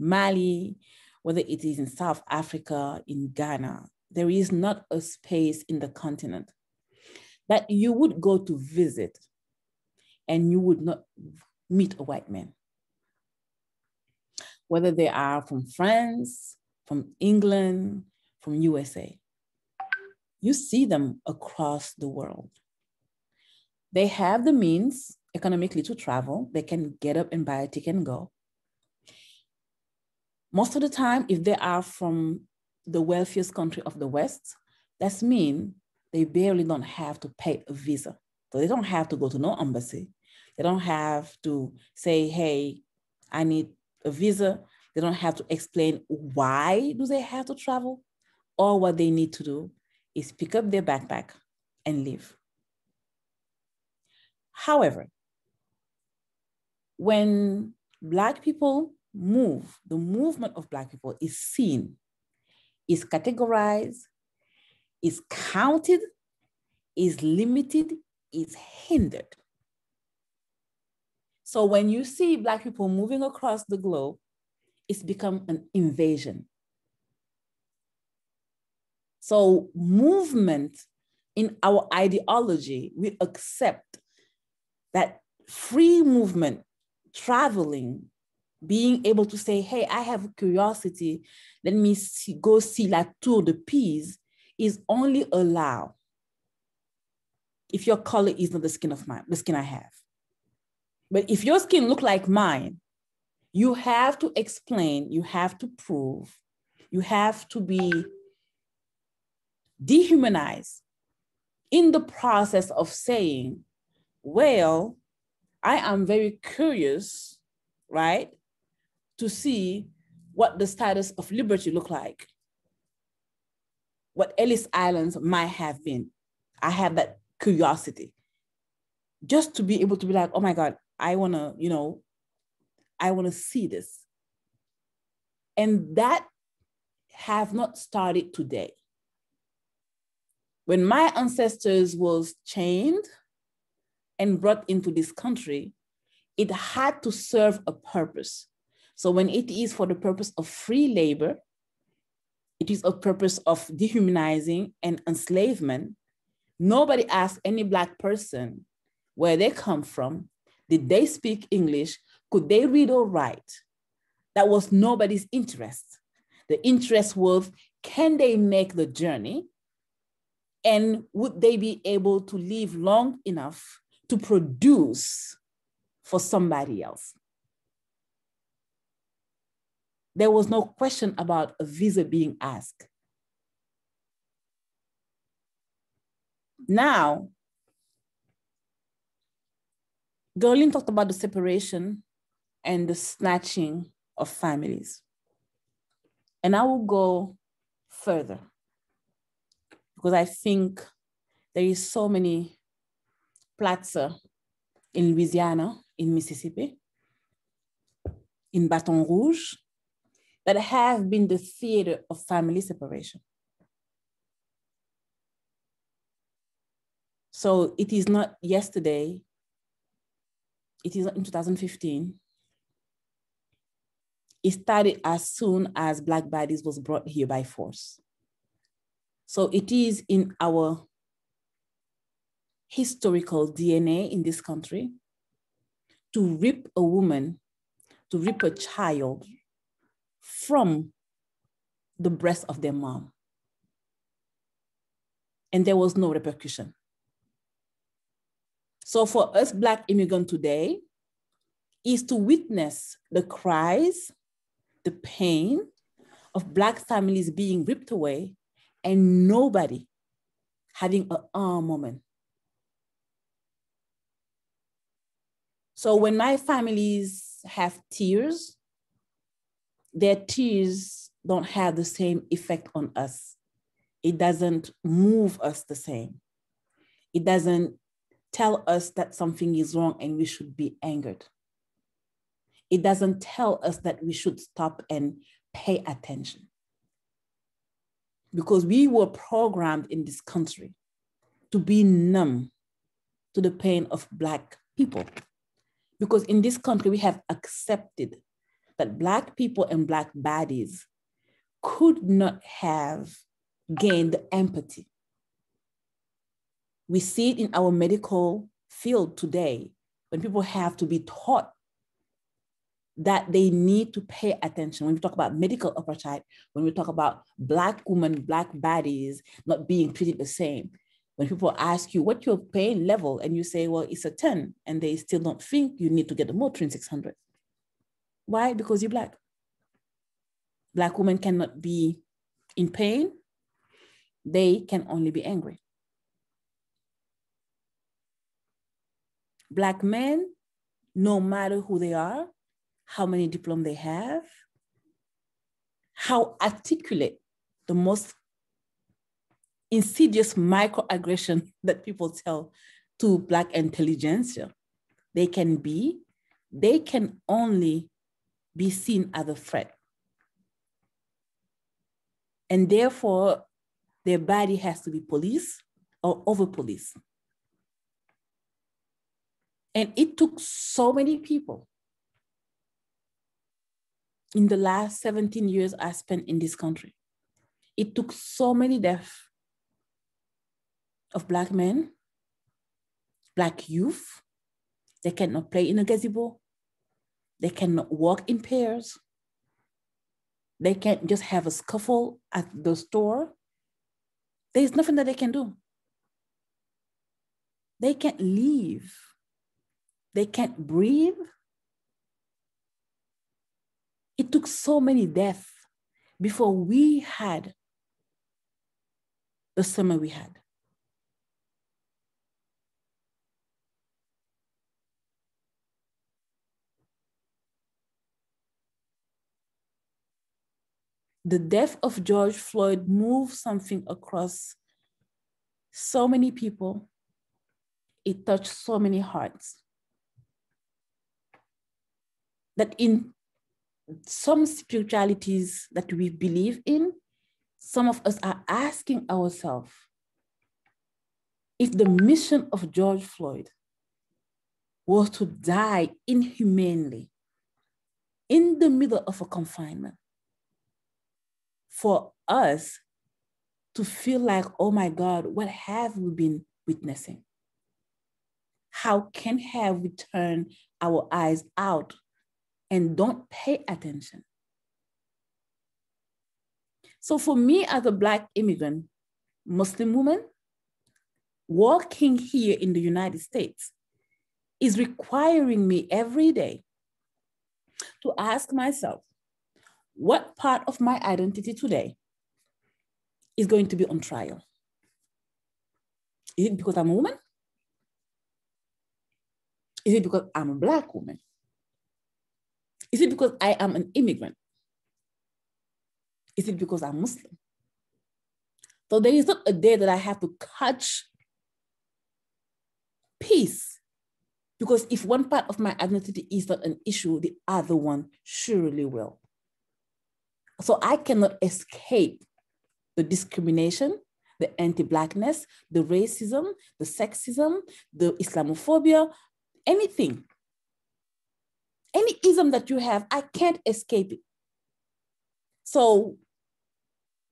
Mali, whether it is in South Africa, in Ghana, there is not a space in the continent that you would go to visit and you would not meet a white man whether they are from France, from England, from USA. You see them across the world. They have the means economically to travel. They can get up and buy a ticket and go. Most of the time, if they are from the wealthiest country of the West, that's mean they barely don't have to pay a visa. So they don't have to go to no embassy. They don't have to say, hey, I need a visa. They don't have to explain why do they have to travel. All what they need to do is pick up their backpack and leave. However, when Black people move, the movement of Black people is seen, is categorized, is counted, is limited, is hindered. So when you see Black people moving across the globe, it's become an invasion. So movement in our ideology, we accept that free movement, traveling, being able to say, hey, I have curiosity, let me see, go see La Tour de Pise, is only allowed if your color is not the skin of mine, the skin I have. But if your skin look like mine, you have to explain, you have to prove, you have to be dehumanized in the process of saying, well, I am very curious, right, to see what the status of liberty look like, what Ellis Islands might have been. I have that curiosity just to be able to be like, oh my God, I wanna, you know, I wanna see this. And that have not started today. When my ancestors was chained and brought into this country, it had to serve a purpose. So when it is for the purpose of free labor, it is a purpose of dehumanizing and enslavement. Nobody asked any Black person where they come from. Did they speak English? Could they read or write? That was nobody's interest. The interest was can they make the journey? And would they be able to live long enough to produce for somebody else? There was no question about a visa being asked. Now, Darlene talked about the separation and the snatching of families. And I will go further because I think there is so many plaza in Louisiana, in Mississippi, in Baton Rouge, that have been the theater of family separation. So it is not yesterday, it is in 2015. It started as soon as Black bodies was brought here by force. So it is in our historical DNA in this country to rip a woman, to rip a child from the breast of their mom. And there was no repercussion. So for us Black immigrant today, is to witness the cries, the pain of Black families being ripped away and nobody having a ah moment. So when my families have tears, their tears don't have the same effect on us. It doesn't move us the same. It doesn't tell us that something is wrong and we should be angered. It doesn't tell us that we should stop and pay attention. Because we were programmed in this country to be numb to the pain of Black people. Because in this country, we have accepted that Black people and Black bodies could not have gained empathy. We see it in our medical field today when people have to be taught that they need to pay attention when we talk about medical apartheid, when we talk about Black women, Black bodies not being treated the same. When people ask you what your pain level, and you say, well, it's a 10, and they still don't think you need to get the Motrin 600. Why? Because you're Black. Black women cannot be in pain, they can only be angry. Black men, no matter who they are, how many diplomas they have, how articulate the most insidious microaggression that people tell to Black intelligentsia they can be, they can only be seen as a threat. And therefore, their body has to be policed or over police. And it took so many people in the last 17 years I spent in this country. It took so many deaths of Black men, Black youth. They cannot play in a gazebo. They cannot walk in pairs. They can't just have a scuffle at the store. There's nothing that they can do. They can't leave. They can't breathe. It took so many deaths before we had the summer we had. The death of George Floyd moved something across so many people. It touched so many hearts. That in some spiritualities that we believe in, some of us are asking ourselves if the mission of George Floyd was to die inhumanely in the middle of a confinement, for us to feel like, oh my God, what have we been witnessing? How can have we turn our eyes out and don't pay attention? So for me as a Black immigrant, Muslim woman, working here in the United States is requiring me every day to ask myself, what part of my identity today is going to be on trial? Is it because I'm a woman? Is it because I'm a Black woman? Is it because I am an immigrant? Is it because I'm Muslim? So there is not a day that I have to catch peace because if one part of my identity is not an issue, the other one surely will. So I cannot escape the discrimination, the anti-blackness, the racism, the sexism, the Islamophobia, anything. Any ism that you have, I can't escape it. So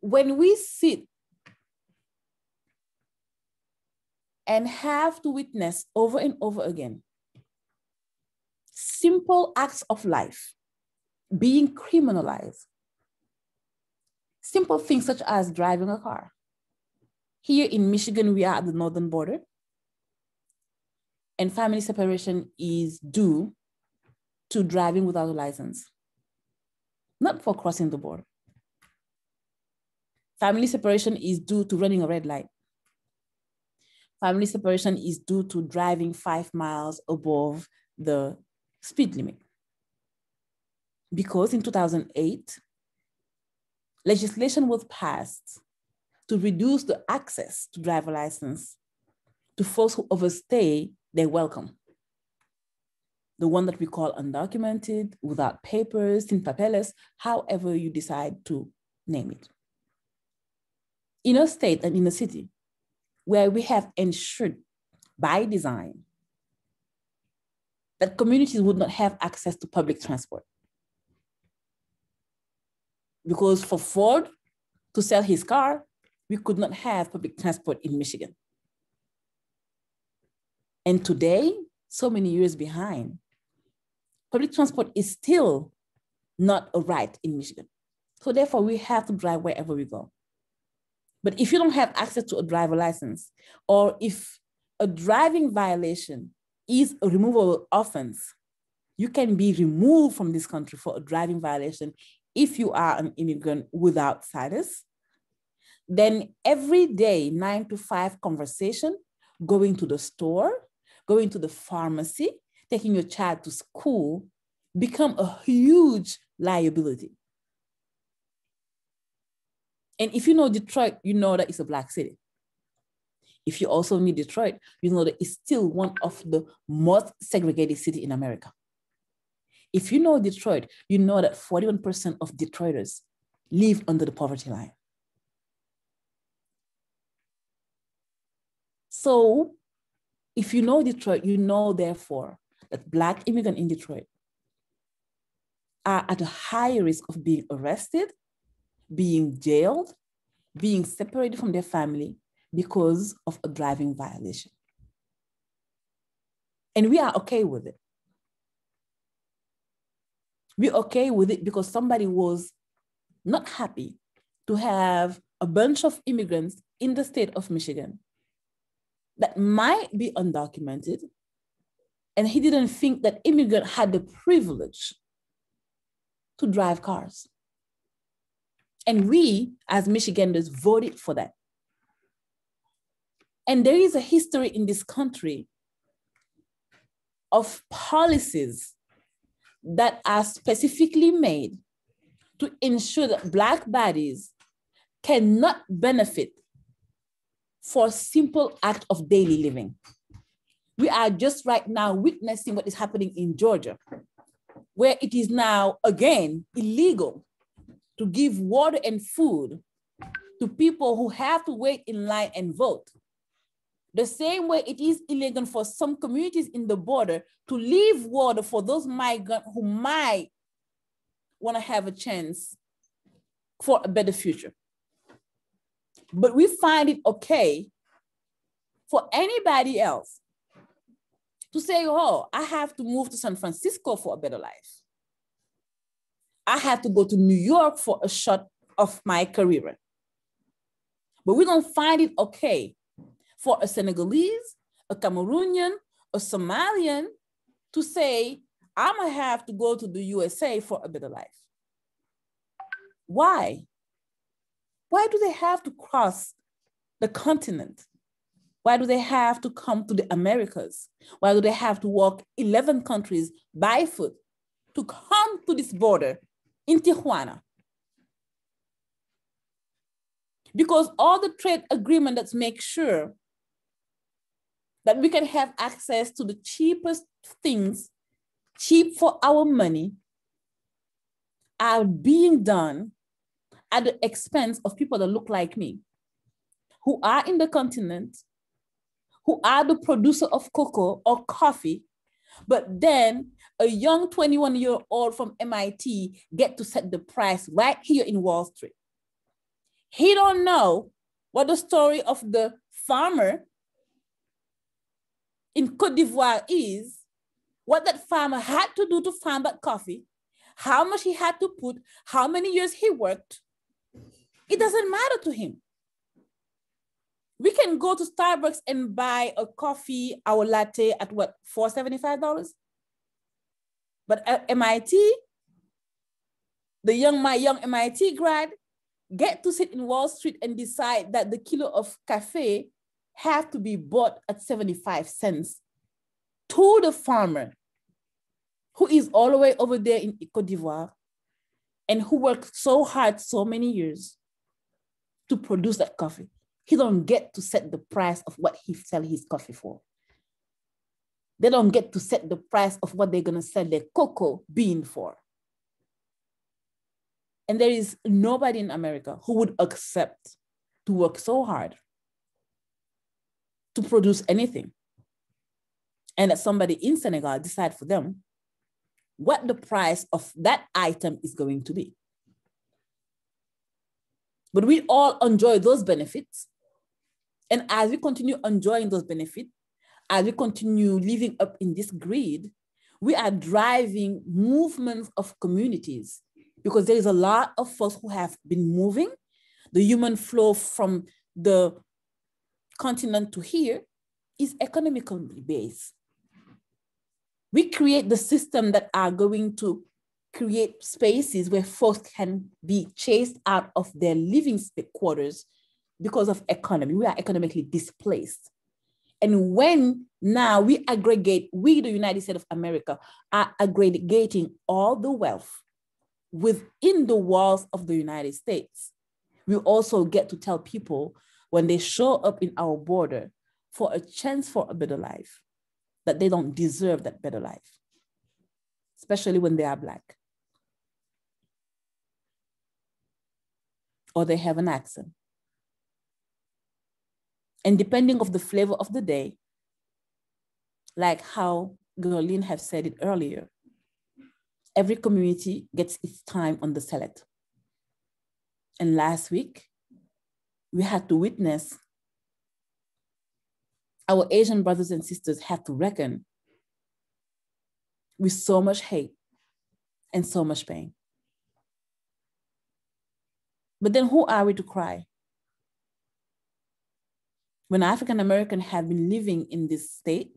when we sit and have to witness over and over again simple acts of life being criminalized, Simple things such as driving a car. Here in Michigan, we are at the northern border, and family separation is due to driving without a license, not for crossing the border. Family separation is due to running a red light. Family separation is due to driving five miles above the speed limit. Because in 2008, legislation was passed to reduce the access to driver license to folks who overstay their welcome. The one that we call undocumented, without papers, sin papeles, however you decide to name it. In a state and in a city where we have ensured by design that communities would not have access to public transport because for Ford to sell his car, we could not have public transport in Michigan. And today, so many years behind, public transport is still not a right in Michigan. So therefore, we have to drive wherever we go. But if you don't have access to a driver license, or if a driving violation is a removable offense, you can be removed from this country for a driving violation if you are an immigrant without status, then every day, nine to five conversation, going to the store, going to the pharmacy, taking your child to school, become a huge liability. And if you know Detroit, you know that it's a black city. If you also know Detroit, you know that it's still one of the most segregated city in America. If you know Detroit, you know that 41% of Detroiters live under the poverty line. So if you know Detroit, you know therefore that Black immigrants in Detroit are at a high risk of being arrested, being jailed, being separated from their family because of a driving violation. And we are okay with it. We're okay with it because somebody was not happy to have a bunch of immigrants in the state of Michigan that might be undocumented. And he didn't think that immigrant had the privilege to drive cars. And we, as Michiganders, voted for that. And there is a history in this country of policies that are specifically made to ensure that Black bodies cannot benefit for simple act of daily living. We are just right now witnessing what is happening in Georgia, where it is now again illegal to give water and food to people who have to wait in line and vote. The same way it is illegal for some communities in the border to leave water for those migrants who might want to have a chance for a better future. But we find it okay for anybody else to say, oh, I have to move to San Francisco for a better life. I have to go to New York for a shot of my career. But we don't find it okay for a Senegalese, a Cameroonian, a Somalian to say, I'm gonna have to go to the USA for a better life. Why? Why do they have to cross the continent? Why do they have to come to the Americas? Why do they have to walk 11 countries by foot to come to this border in Tijuana? Because all the trade agreement that make sure that we can have access to the cheapest things, cheap for our money, are being done at the expense of people that look like me, who are in the continent, who are the producer of cocoa or coffee, but then a young 21 year old from MIT get to set the price right here in Wall Street. He don't know what the story of the farmer in Cote d'Ivoire is, what that farmer had to do to farm that coffee, how much he had to put, how many years he worked. It doesn't matter to him. We can go to Starbucks and buy a coffee, our latte at what, $475? But at MIT, the young, my young MIT grad get to sit in Wall Street and decide that the kilo of cafe have to be bought at 75 cents to the farmer who is all the way over there in Cote d'Ivoire and who worked so hard so many years to produce that coffee. He don't get to set the price of what he sell his coffee for. They don't get to set the price of what they're gonna sell their cocoa bean for. And there is nobody in America who would accept to work so hard to produce anything. And that somebody in Senegal decide for them what the price of that item is going to be. But we all enjoy those benefits. And as we continue enjoying those benefits, as we continue living up in this grid, we are driving movements of communities because there is a lot of folks who have been moving. The human flow from the continent to here is economically based. We create the system that are going to create spaces where folks can be chased out of their living quarters because of economy. We are economically displaced. And when now we aggregate, we, the United States of America, are aggregating all the wealth within the walls of the United States, we also get to tell people when they show up in our border for a chance for a better life, that they don't deserve that better life, especially when they are Black. Or they have an accent. And depending of the flavor of the day, like how Guerline have said it earlier, every community gets its time on the salad. And last week, we had to witness our Asian brothers and sisters had to reckon with so much hate and so much pain. But then who are we to cry? When African American have been living in this state,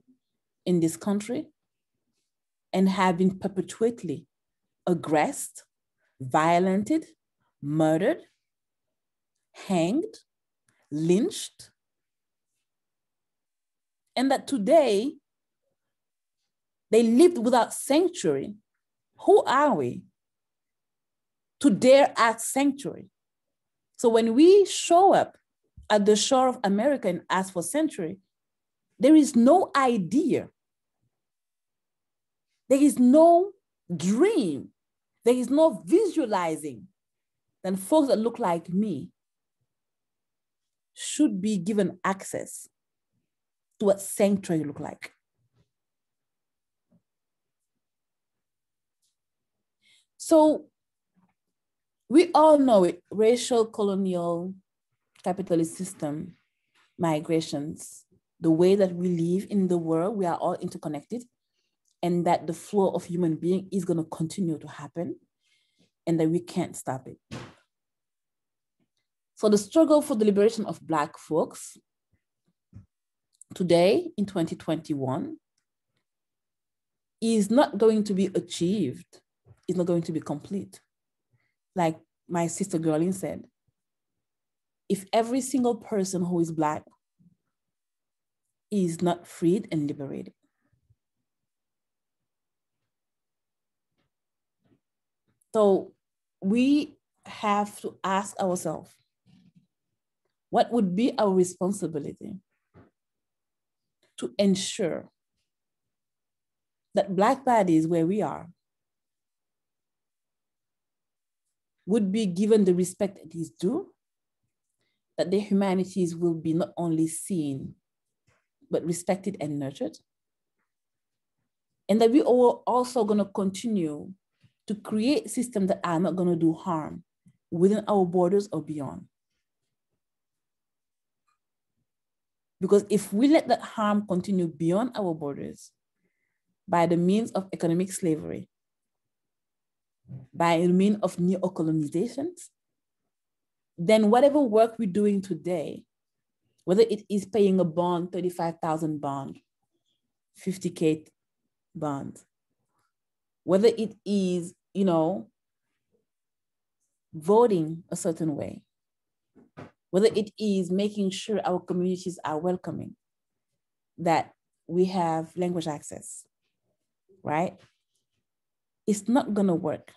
in this country, and have been perpetually aggressed, violented, murdered, hanged, lynched, and that today they lived without sanctuary. Who are we to dare ask sanctuary? So when we show up at the shore of America and ask for sanctuary, there is no idea. There is no dream. There is no visualizing that folks that look like me should be given access to what sanctuary look like. So we all know it, racial colonial capitalist system, migrations, the way that we live in the world, we are all interconnected and that the flow of human being is gonna continue to happen and that we can't stop it. So the struggle for the liberation of Black folks today in 2021 is not going to be achieved, is not going to be complete. Like my sister Guerline said, if every single person who is Black is not freed and liberated, So we have to ask ourselves, what would be our responsibility to ensure that Black bodies where we are would be given the respect that is due, that their humanities will be not only seen, but respected and nurtured. And that we are also going to continue to create systems that are not going to do harm within our borders or beyond. Because if we let that harm continue beyond our borders by the means of economic slavery, by the means of neo-colonizations, then whatever work we're doing today, whether it is paying a bond, 35,000 bond, 50K bond, whether it is, you know, voting a certain way, whether it is making sure our communities are welcoming, that we have language access, right? It's not gonna work.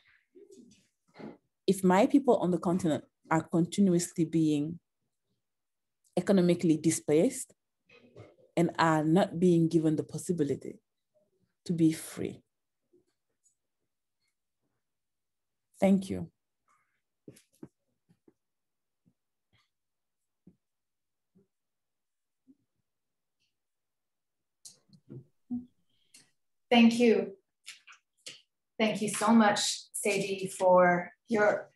If my people on the continent are continuously being economically displaced and are not being given the possibility to be free. Thank you. Thank you. Thank you so much, Seydi, for your,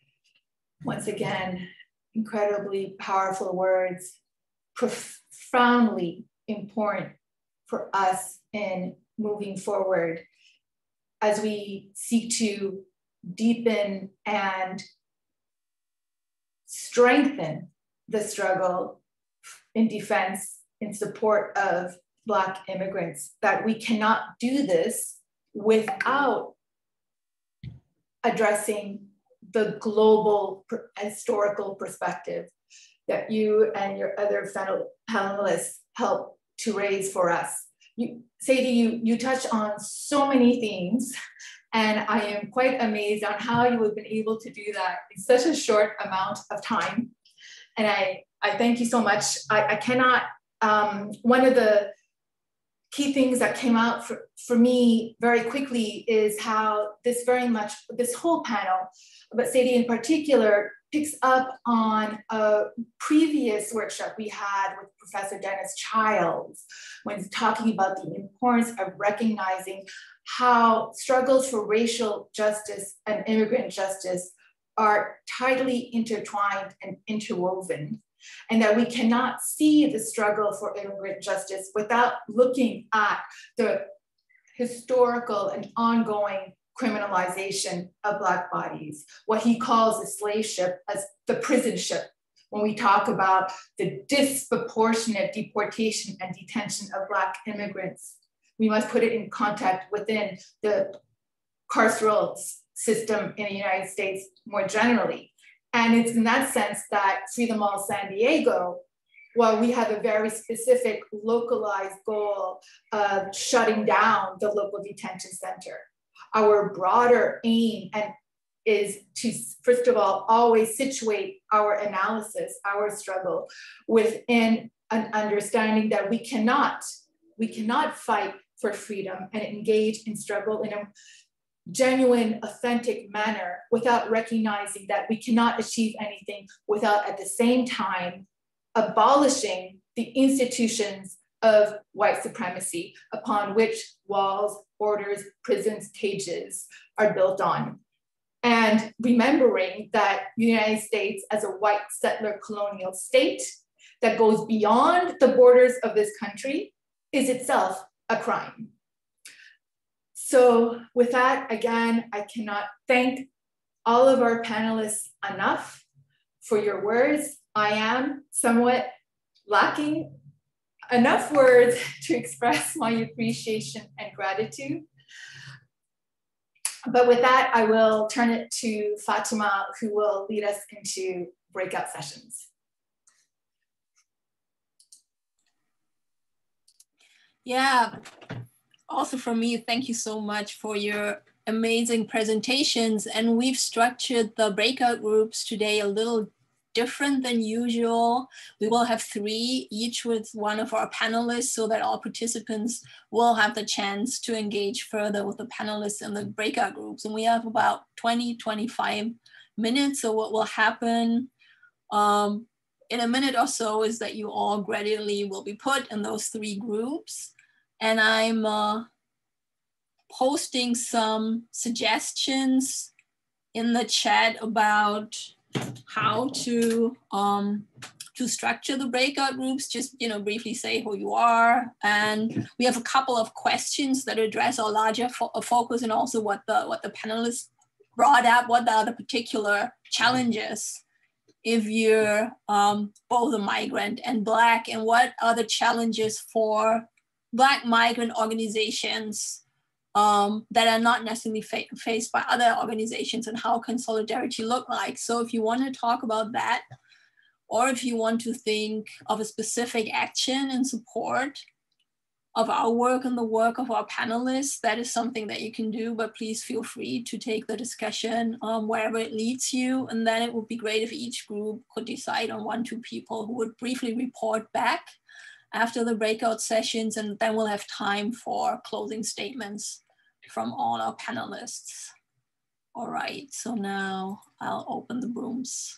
once again, incredibly powerful words, profoundly important for us in moving forward as we seek to deepen and strengthen the struggle in defense in support of Black immigrants, that we cannot do this without addressing the global historical perspective that you and your other panelists help to raise for us. You, Seydi, you, you touch on so many themes, and I am quite amazed on how you have been able to do that in such a short amount of time. And I, I thank you so much. I, I cannot, um, one of the key things that came out for, for me very quickly is how this very much, this whole panel, but Seydi in particular, picks up on a previous workshop we had with Professor Dennis Childs when talking about the importance of recognizing how struggles for racial justice and immigrant justice are tightly intertwined and interwoven and that we cannot see the struggle for immigrant justice without looking at the historical and ongoing criminalization of Black bodies, what he calls the slave ship as the prison ship. When we talk about the disproportionate deportation and detention of Black immigrants, we must put it in context within the carceral system in the United States more generally. And it's in that sense that Free Them All San Diego, while we have a very specific localized goal of shutting down the local detention center, our broader aim and is to first of all always situate our analysis, our struggle within an understanding that we cannot, we cannot fight for freedom and engage in struggle in a genuine, authentic manner without recognizing that we cannot achieve anything without at the same time abolishing the institutions of white supremacy upon which walls, borders, prisons, cages are built on. And remembering that the United States as a white settler colonial state that goes beyond the borders of this country is itself a crime. So with that, again, I cannot thank all of our panelists enough for your words. I am somewhat lacking enough words to express my appreciation and gratitude. But with that, I will turn it to Fatima, who will lead us into breakout sessions. Yeah, also from me, thank you so much for your amazing presentations. And we've structured the breakout groups today a little different than usual. We will have three, each with one of our panelists, so that all participants will have the chance to engage further with the panelists in the breakout groups. And we have about 20, 25 minutes. So what will happen um, in a minute or so is that you all gradually will be put in those three groups and I'm uh, posting some suggestions in the chat about how to um, to structure the breakout groups. Just you know, briefly say who you are, and we have a couple of questions that address our larger fo focus and also what the what the panelists brought up. What are the particular challenges if you're um, both a migrant and black, and what are the challenges for Black migrant organizations um, that are not necessarily fa faced by other organizations and how can solidarity look like. So if you want to talk about that, or if you want to think of a specific action in support of our work and the work of our panelists, that is something that you can do, but please feel free to take the discussion um, wherever it leads you. And then it would be great if each group could decide on one, two people who would briefly report back after the breakout sessions, and then we'll have time for closing statements from all our panelists. All right, so now I'll open the rooms.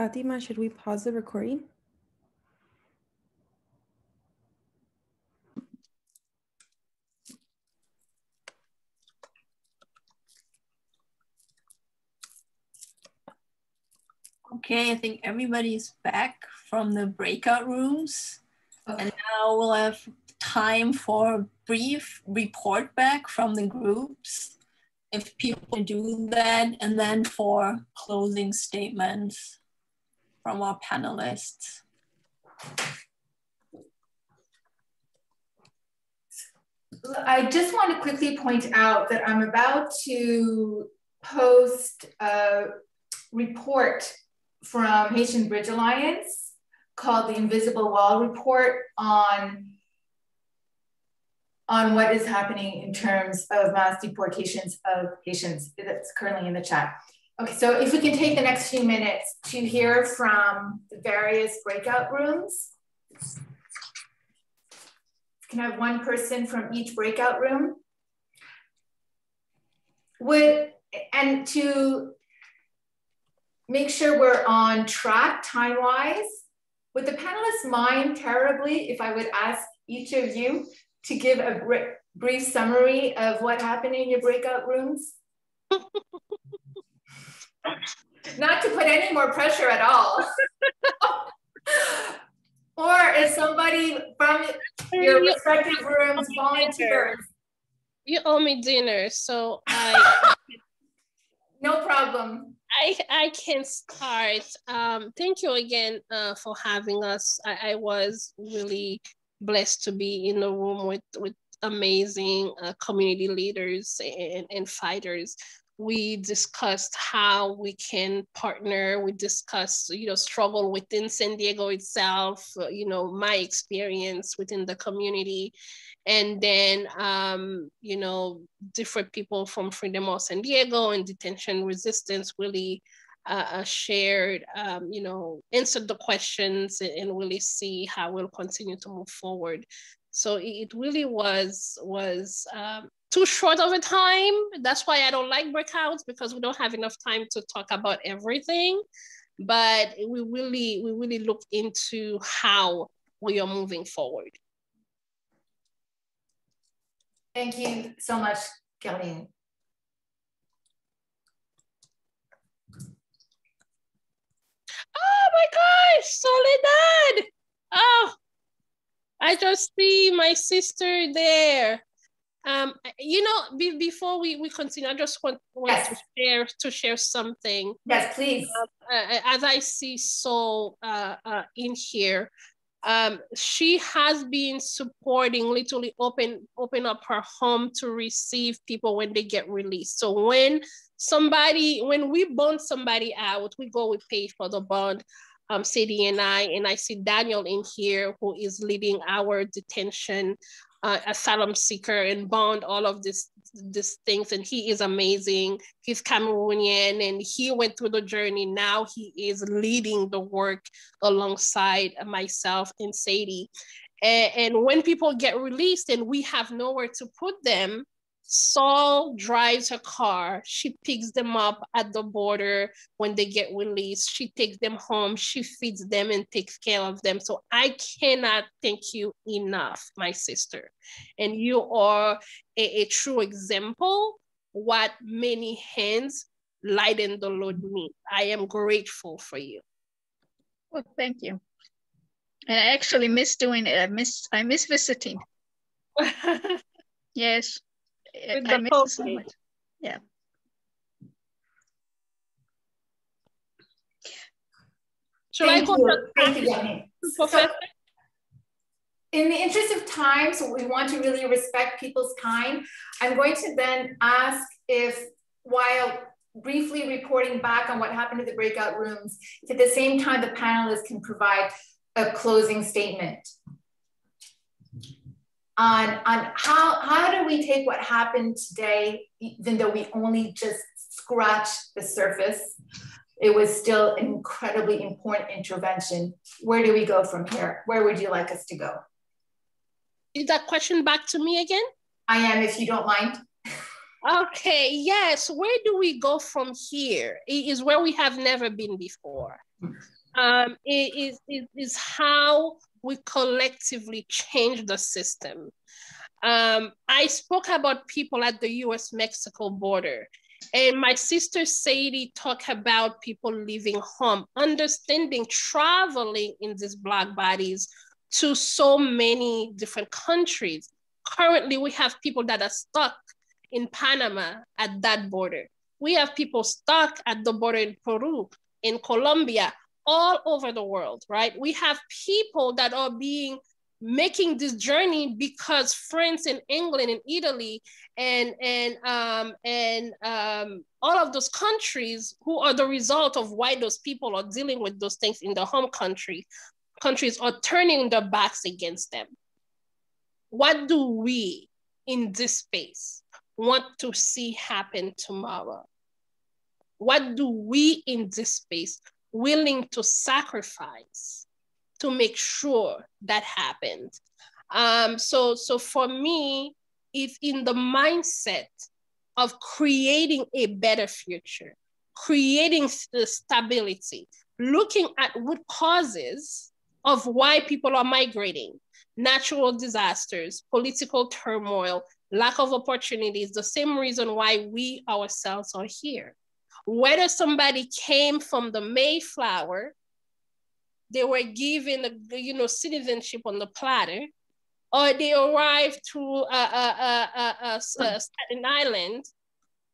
Fatima, should we pause the recording? Okay, I think everybody's back from the breakout rooms. Okay. And now we'll have time for a brief report back from the groups if people do that, and then for closing statements from our panelists. I just want to quickly point out that I'm about to post a report from Haitian Bridge Alliance called the Invisible Wall Report on on what is happening in terms of mass deportations of Haitians that's currently in the chat. Okay, so if we can take the next few minutes to hear from the various breakout rooms. Can I have one person from each breakout room? Would, and to make sure we're on track time-wise, would the panelists mind terribly if I would ask each of you to give a brief summary of what happened in your breakout rooms? Not to put any more pressure at all. or if somebody from your respective rooms volunteers. You owe me dinner, so I. no problem. I, I can start. Um, thank you again uh, for having us. I, I was really blessed to be in a room with with amazing uh, community leaders and, and fighters we discussed how we can partner we discussed you know struggle within san diego itself uh, you know my experience within the community and then um, you know different people from Free Them All San Diego and detention resistance really uh, uh, shared, um, you know, answered the questions and really see how we'll continue to move forward. So it really was was um, too short of a time. That's why I don't like breakouts because we don't have enough time to talk about everything. But we really we really look into how we are moving forward. Thank you so much, Guerline. Oh my gosh, Soledad. Oh, I just see my sister there. Um, you know, be, before we, we continue, I just want, want yes. to share to share something. Yes, please. Um, uh, as I see Sol uh, uh, in here, um, she has been supporting literally open open up her home to receive people when they get released. So when somebody, when we bond somebody out, we go, we pay for the bond, um, Seydi and I, and I see Daniel in here who is leading our detention uh, asylum seeker and bond all of this these things. And he is amazing. He's cameroonian and he went through the journey. Now he is leading the work alongside myself and Seydi. And, and when people get released and we have nowhere to put them Sol drives her car. She picks them up at the border when they get released. She takes them home. She feeds them and takes care of them. So I cannot thank you enough, my sister. And you are a, a true example what many hands lighten the load mean. I am grateful for you. Well, thank you. And I actually miss doing it. I miss I miss visiting. yes. With I miss so much. Yeah. Should Thank I go you. Thank you, So, in the interest of time, so we want to really respect people's time, I'm going to then ask if, while briefly reporting back on what happened to the breakout rooms, if at the same time the panelists can provide a closing statement on, on how, how do we take what happened today, even though we only just scratched the surface, it was still an incredibly important intervention. Where do we go from here? Where would you like us to go? Is that question back to me again? I am, if you don't mind. okay, yes. Where do we go from here? It is where we have never been before. Um, it is, it is how we collectively change the system. Um, I spoke about people at the US Mexico border. And my sister Seydi talked about people leaving home, understanding traveling in these Black bodies to so many different countries. Currently, we have people that are stuck in Panama at that border. We have people stuck at the border in Peru, in Colombia, all over the world, right? We have people that are being making this journey because France and England and Italy and and um, and um, all of those countries who are the result of why those people are dealing with those things in the home country countries are turning their backs against them. What do we in this space want to see happen tomorrow? What do we in this space willing to sacrifice to make sure that happened. Um, so, so for me, it's in the mindset of creating a better future, creating the stability, looking at root causes of why people are migrating, natural disasters, political turmoil, lack of opportunities, the same reason why we ourselves are here. Whether somebody came from the Mayflower, they were given, a, you know, citizenship on the platter, or they arrived to uh, uh, uh, Staten Island,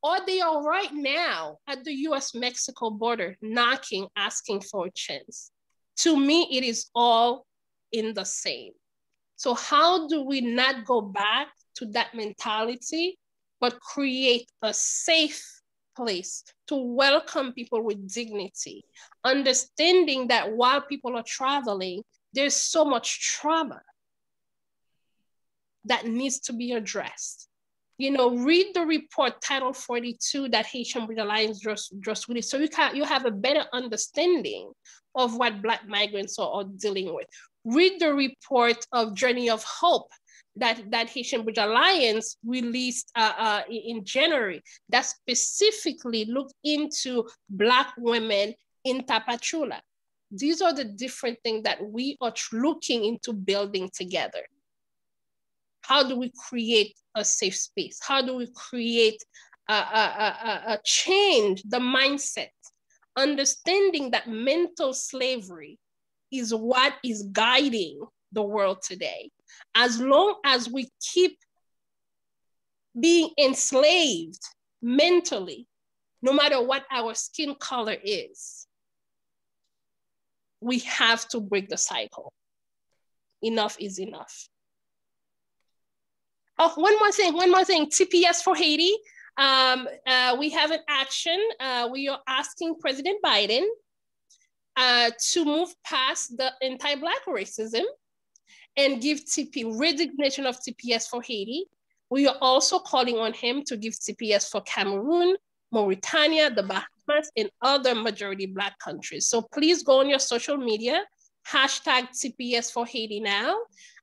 or they are right now at the US-Mexico border, knocking, asking for a chance. To me, it is all in the same. So how do we not go back to that mentality, but create a safe place to welcome people with dignity, understanding that while people are traveling, there's so much trauma that needs to be addressed. You know, read the report Title 42 that Haitian Bridge Alliance just, just released so you can you have a better understanding of what Black migrants are, are dealing with. Read the report of Journey of Hope that, that Haitian Bridge Alliance released uh, uh, in January that specifically looked into Black women in Tapachula. These are the different things that we are looking into building together. How do we create a safe space? How do we create a, a, a, a change the mindset, understanding that mental slavery is what is guiding the world today as long as we keep being enslaved mentally, no matter what our skin color is, we have to break the cycle. Enough is enough. Oh, one more thing, one more thing, TPS for Haiti. Um, uh, we have an action. Uh, we are asking President Biden uh, to move past the anti-Black racism and give TP resignation of TPS for Haiti. We are also calling on him to give TPS for Cameroon, Mauritania, the Bahamas, and other majority Black countries. So please go on your social media, hashtag TPS for Haiti now,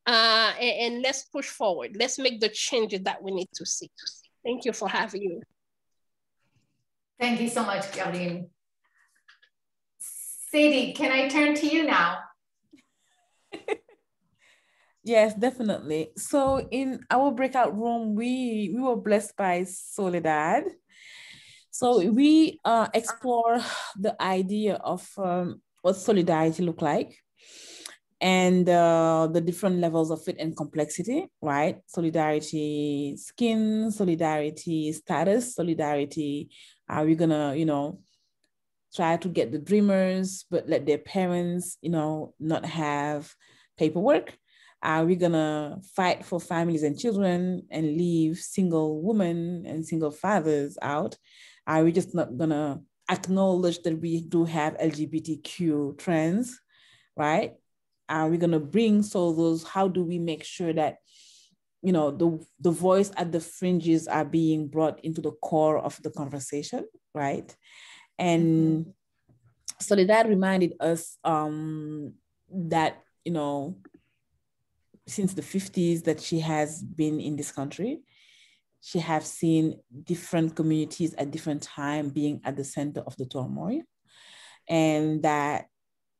uh, and, and, let's push forward. Let's make the changes that we need to see. Thank you for having me. Thank you so much, Guerline. Seydi, can I turn to you now? Yes, definitely. So in our breakout room, we we were blessed by Soledad. So we uh, explore the idea of um, what solidarity look like and uh, the different levels of it and complexity, right? Solidarity skin, solidarity status, solidarity. Are we gonna, you know, try to get the dreamers, but let their parents, you know, not have paperwork? Are we gonna fight for families and children and leave single women and single fathers out? Are we just not gonna acknowledge that we do have LGBTQ trends, right? Are we gonna bring so those? How do we make sure that you know the the voice at the fringes are being brought into the core of the conversation, right? And mm-hmm. so that reminded us um, that you know since the 50s that she has been in this country. She has seen different communities at different time being at the center of the turmoil. And that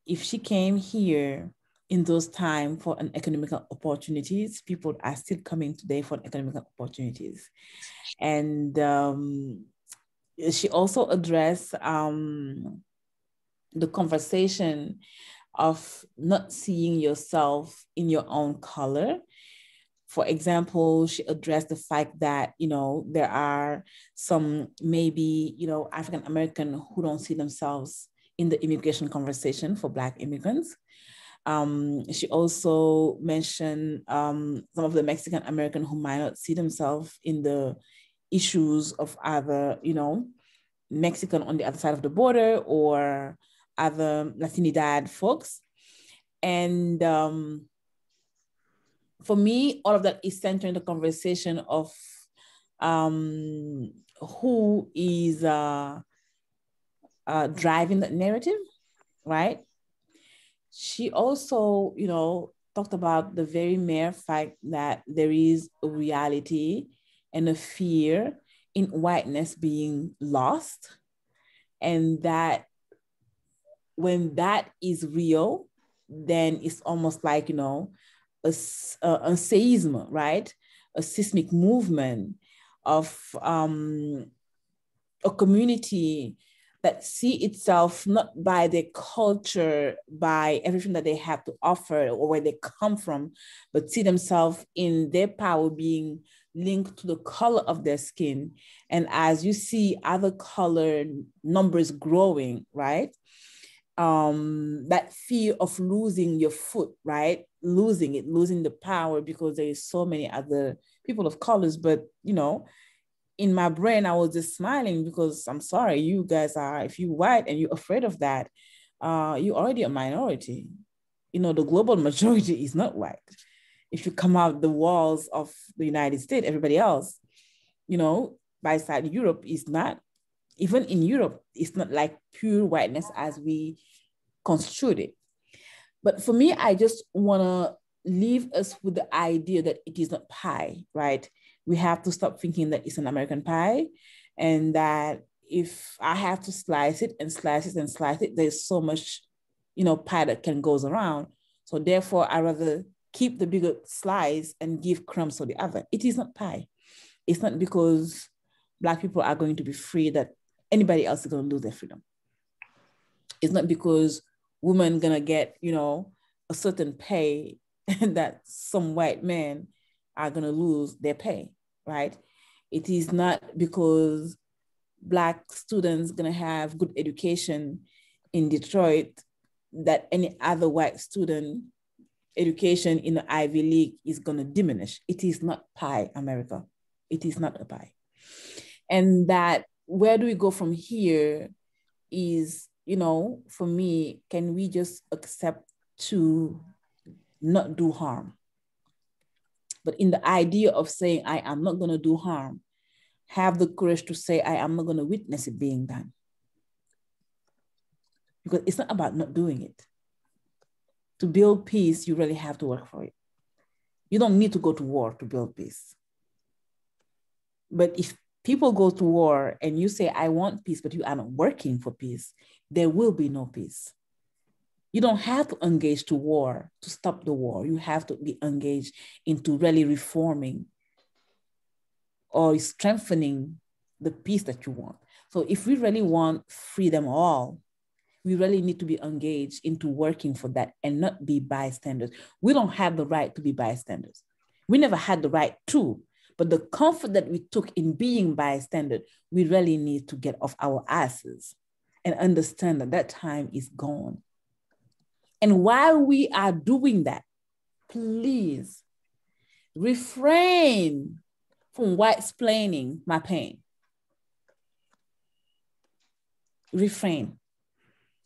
if she came here in those time for an economical opportunities, people are still coming today for economical opportunities. And um, she also addressed um, the conversation of not seeing yourself in your own color. For example, she addressed the fact that, you know, there are some maybe, you know, African American who don't see themselves in the immigration conversation for Black immigrants. Um, she also mentioned um, some of the Mexican American who might not see themselves in the issues of either, you know, Mexican on the other side of the border or other Latinidad folks. And um, for me, all of that is centering the conversation of um, who is uh, uh, driving the narrative, right? She also, you know, talked about the very mere fact that there is a reality and a fear in whiteness being lost, and that when that is real, then it's almost like, you know, a, a, a seism, right? A seismic movement of um, a community that see itself not by their culture, by everything that they have to offer or where they come from, but see themselves in their power being linked to the color of their skin. And as you see other color numbers growing, right? Um, that fear of losing your foot, right? Losing it, losing the power because there is so many other people of colors. But you know, in my brain, I was just smiling because I'm sorry, you guys are, if you're white and you're afraid of that, uh, you're already a minority. You know, the global majority is not white. If you come out the walls of the United States, everybody else, you know, by side Europe is not even in Europe, it's not like pure whiteness as we construed it. But for me, I just want to leave us with the idea that it is not pie, right? We have to stop thinking that it's an American pie and that if I have to slice it and slice it and slice it, there's so much, you know, pie that can goes around. So therefore, I rather keep the bigger slice and give crumbs to the other. It is not pie. It's not because Black people are going to be free that anybody else is going to lose their freedom. It's not because women gonna get, you know, a certain pay that some white men are gonna lose their pay, right? It is not because black students gonna have good education in Detroit that any other white student education in the Ivy League is gonna diminish. It is not pie, America. It is not a pie. And that where do we go from here is, you know, for me, can we just accept to not do harm? But in the idea of saying, I am not going to do harm, have the courage to say, I am not going to witness it being done. Because it's not about not doing it. To build peace, you really have to work for it. You don't need to go to war to build peace. But if people go to war and you say, I want peace, but you are not working for peace, there will be no peace. You don't have to engage to war to stop the war. You have to be engaged into really reforming or strengthening the peace that you want. So if we really want freedom all, we really need to be engaged into working for that and not be bystanders. We don't have the right to be bystanders. We never had the right to, but the comfort that we took in being bystander, we really need to get off our asses and understand that that time is gone. And while we are doing that, please refrain from white explaining my pain. Refrain.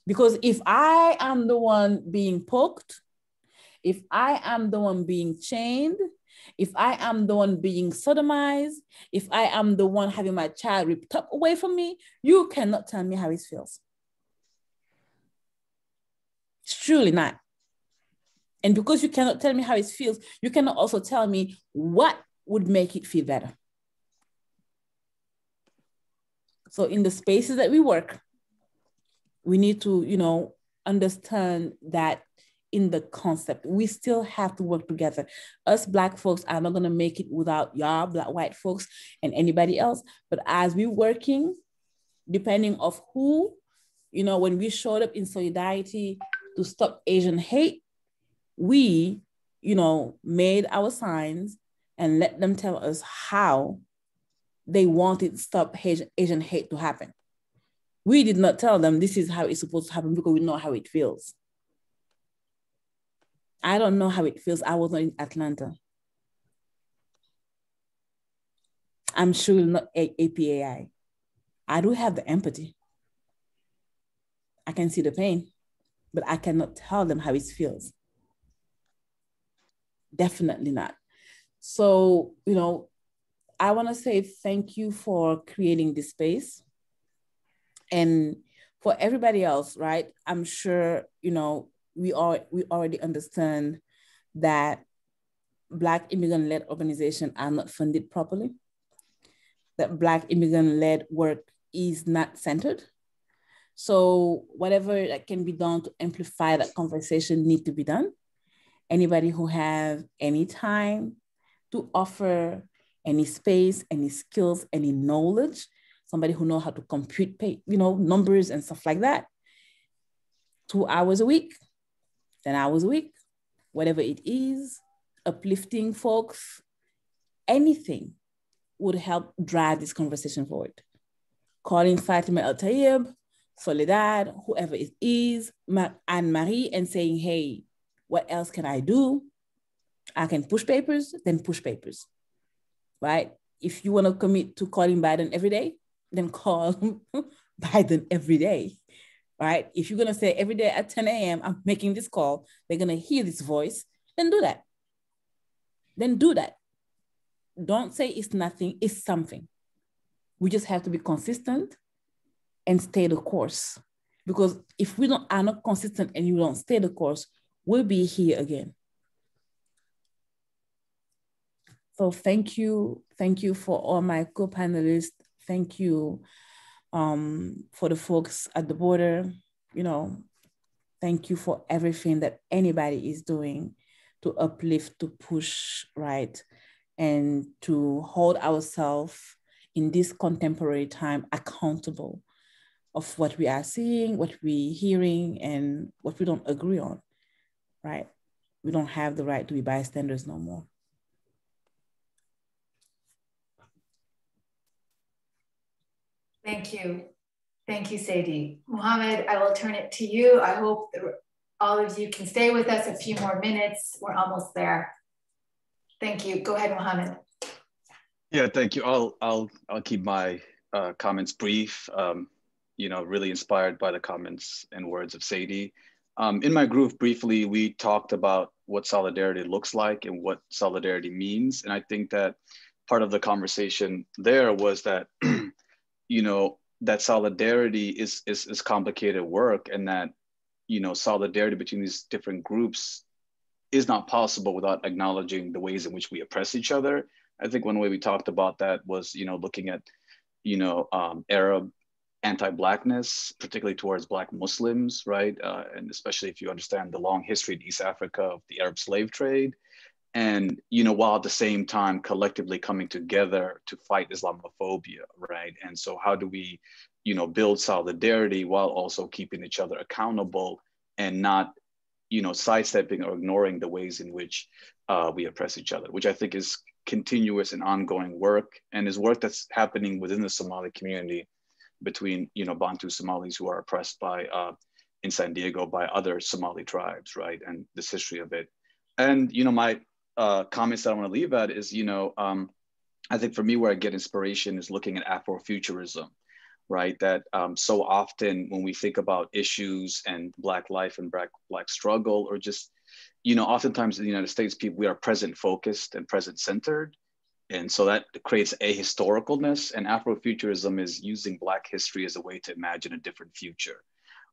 Because if I am the one being poked, if I am the one being chained, if I am the one being sodomized, if I am the one having my child ripped up away from me, you cannot tell me how it feels. It's truly not. And because you cannot tell me how it feels, you cannot also tell me what would make it feel better. So in the spaces that we work, we need to, you know, understand that in the concept. We still have to work together. Us Black folks are not going to make it without y'all, Black white folks, and anybody else. But as we're working depending of who, you know, when we showed up in solidarity to stop Asian hate, we, you know, made our signs and let them tell us how they wanted to stop Asian hate to happen. We did not tell them this is how it's supposed to happen because we know how it feels. I don't know how it feels. I was not in Atlanta. I'm sure not AAPI. I do have the empathy. I can see the pain, but I cannot tell them how it feels. Definitely not. So, you know, I want to say thank you for creating this space. And for everybody else, right? I'm sure, you know, we are we already understand that Black immigrant-led organizations are not funded properly, that Black immigrant-led work is not centered. So whatever that can be done to amplify that conversation need to be done. Anybody who have any time to offer any space, any skills, any knowledge, somebody who know how to compute, pay, you know, numbers and stuff like that. Two hours a week, 10 hours a week, whatever it is, uplifting folks, anything would help drive this conversation forward. Calling Fatima El Tayeb, Soledad, whoever it is, Anne Marie, and saying, hey, what else can I do? I can push papers, then push papers, right? If you want to commit to calling Biden every day, then call Biden every day, right? If you're going to say every day at 10 a.m., I'm making this call, they're going to hear this voice, then do that. Then do that. Don't say it's nothing, it's something. We just have to be consistent and stay the course. Because if we don't are not consistent and you don't stay the course, we'll be here again. So thank you. Thank you for all my co-panelists. Thank you um, for the folks at the border. You know, thank you for everything that anybody is doing to uplift, to push, right? And to hold ourselves in this contemporary time accountable of what we are seeing, what we're hearing, and what we don't agree on, right? We don't have the right to be bystanders no more. Thank you. Thank you, Seydi. Mohamed, I will turn it to you. I hope all of you can stay with us a few more minutes. We're almost there. Thank you. Go ahead, Mohamed. Yeah, thank you. I'll I'll I'll keep my uh, comments brief. Um, you know, really inspired by the comments and words of Seydi. Um, in my group, briefly, we talked about what solidarity looks like and what solidarity means, and I think that part of the conversation there was that you know that solidarity is, is is complicated work and that you know solidarity between these different groups is not possible without acknowledging the ways in which we oppress each other. I think one way we talked about that was you know looking at you know um, arab anti-blackness particularly towards black muslims right? Uh, and especially if you understand the long history in east africa of the arab slave trade and you know while at the same time collectively coming together to fight islamophobia right? And so how do we you know build solidarity while also keeping each other accountable and not you know sidestepping or ignoring the ways in which uh, we oppress each other which i think is continuous and ongoing work and is work that's happening within the somali community between you know bantu somalis who are oppressed by uh, in san diego by other somali tribes right? And this history of it. And you know my uh, comments that I want to leave at is, you know, um, I think for me, where I get inspiration is looking at Afrofuturism, right? That um, so often when we think about issues and Black life and Black, Black struggle, or just, you know, oftentimes in the United States, people, we are present focused and present centered. And so that creates a historicalness. And Afrofuturism is using Black history as a way to imagine a different future,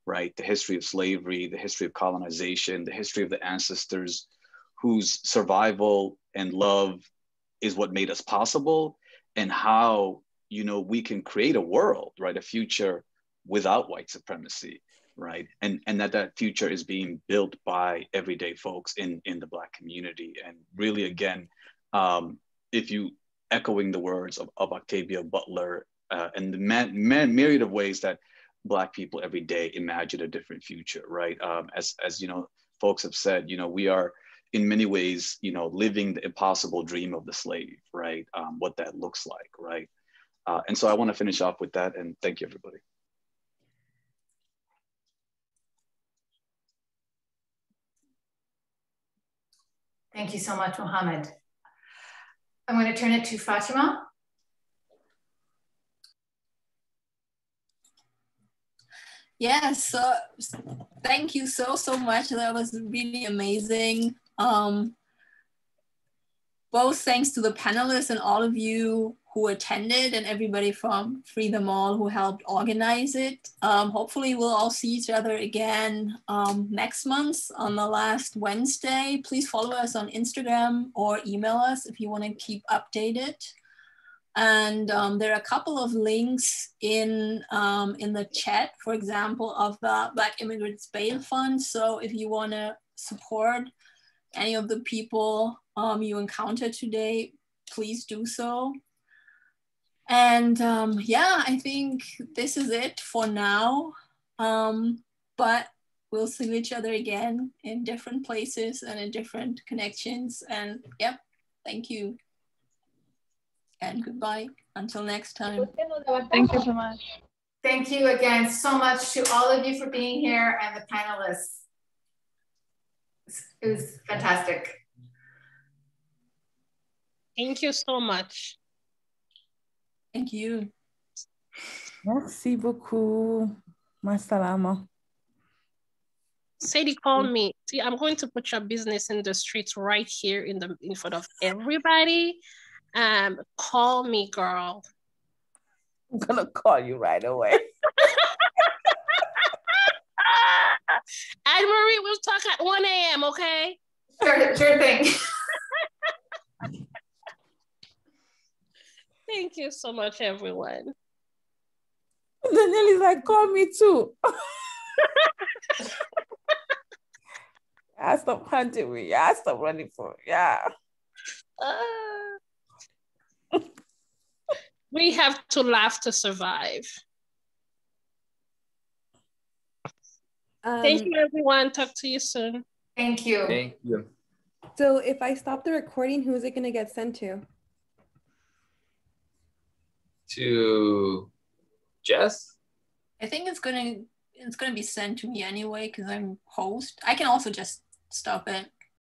right? The history of slavery, the history of colonization, the history of the ancestors whose survival and love is what made us possible and how you know we can create a world right? A future without white supremacy right? And and that that future is being built by everyday folks in in the black community. And really again um if you echoing the words of, of octavia butler uh, and the man, man, myriad of ways that Black people every day imagine a different future, right? Um, as, as you know, folks have said, you know, we are in many ways, you know, living the impossible dream of the slave, right? Um, what that looks like, right? Uh, and so I want to finish off with that and thank you, everybody. Thank you so much, Mohamed. I'm going to turn it to Fatima. Yes, so thank you so, so much. That was really amazing. Um, both thanks to the panelists and all of you who attended and everybody from Free Them All who helped organize it. Um, hopefully we'll all see each other again um, next month on the last Wednesday. Please follow us on Instagram or email us if you wanna keep updated. And um, there are a couple of links in, um, in the chat, for example, of the Black Immigrants Bail Fund. So if you wanna support any of the people um, you encounter today, please do so. And um, yeah, I think this is it for now. Um, but we'll see each other again in different places and in different connections. And yep, thank you. And goodbye until next time. Thank you so much. Thank you again so much to all of you for being here and the panelists. It was fantastic. Thank you so much. Thank you. Merci beaucoup. Masalama. Seydi called me. See, I'm going to put your business in the streets right here in the in front of everybody. Um, call me, girl. I'm gonna call you right away. Anne Marie, we'll talk at 1 a.m., okay? Sure, sure thing. Thank you so much, everyone. Danielle is like, call me too. yeah, stop hunting me. Yeah, stop running for Yeah. Uh, we have to laugh to survive. Um, Thank you, everyone. Talk to you soon. Thank you. Thank you. So if I stop the recording, who is it going to get sent to? To Jess? I think it's gonna it's gonna be sent to me anyway because I'm host. I can also just stop it.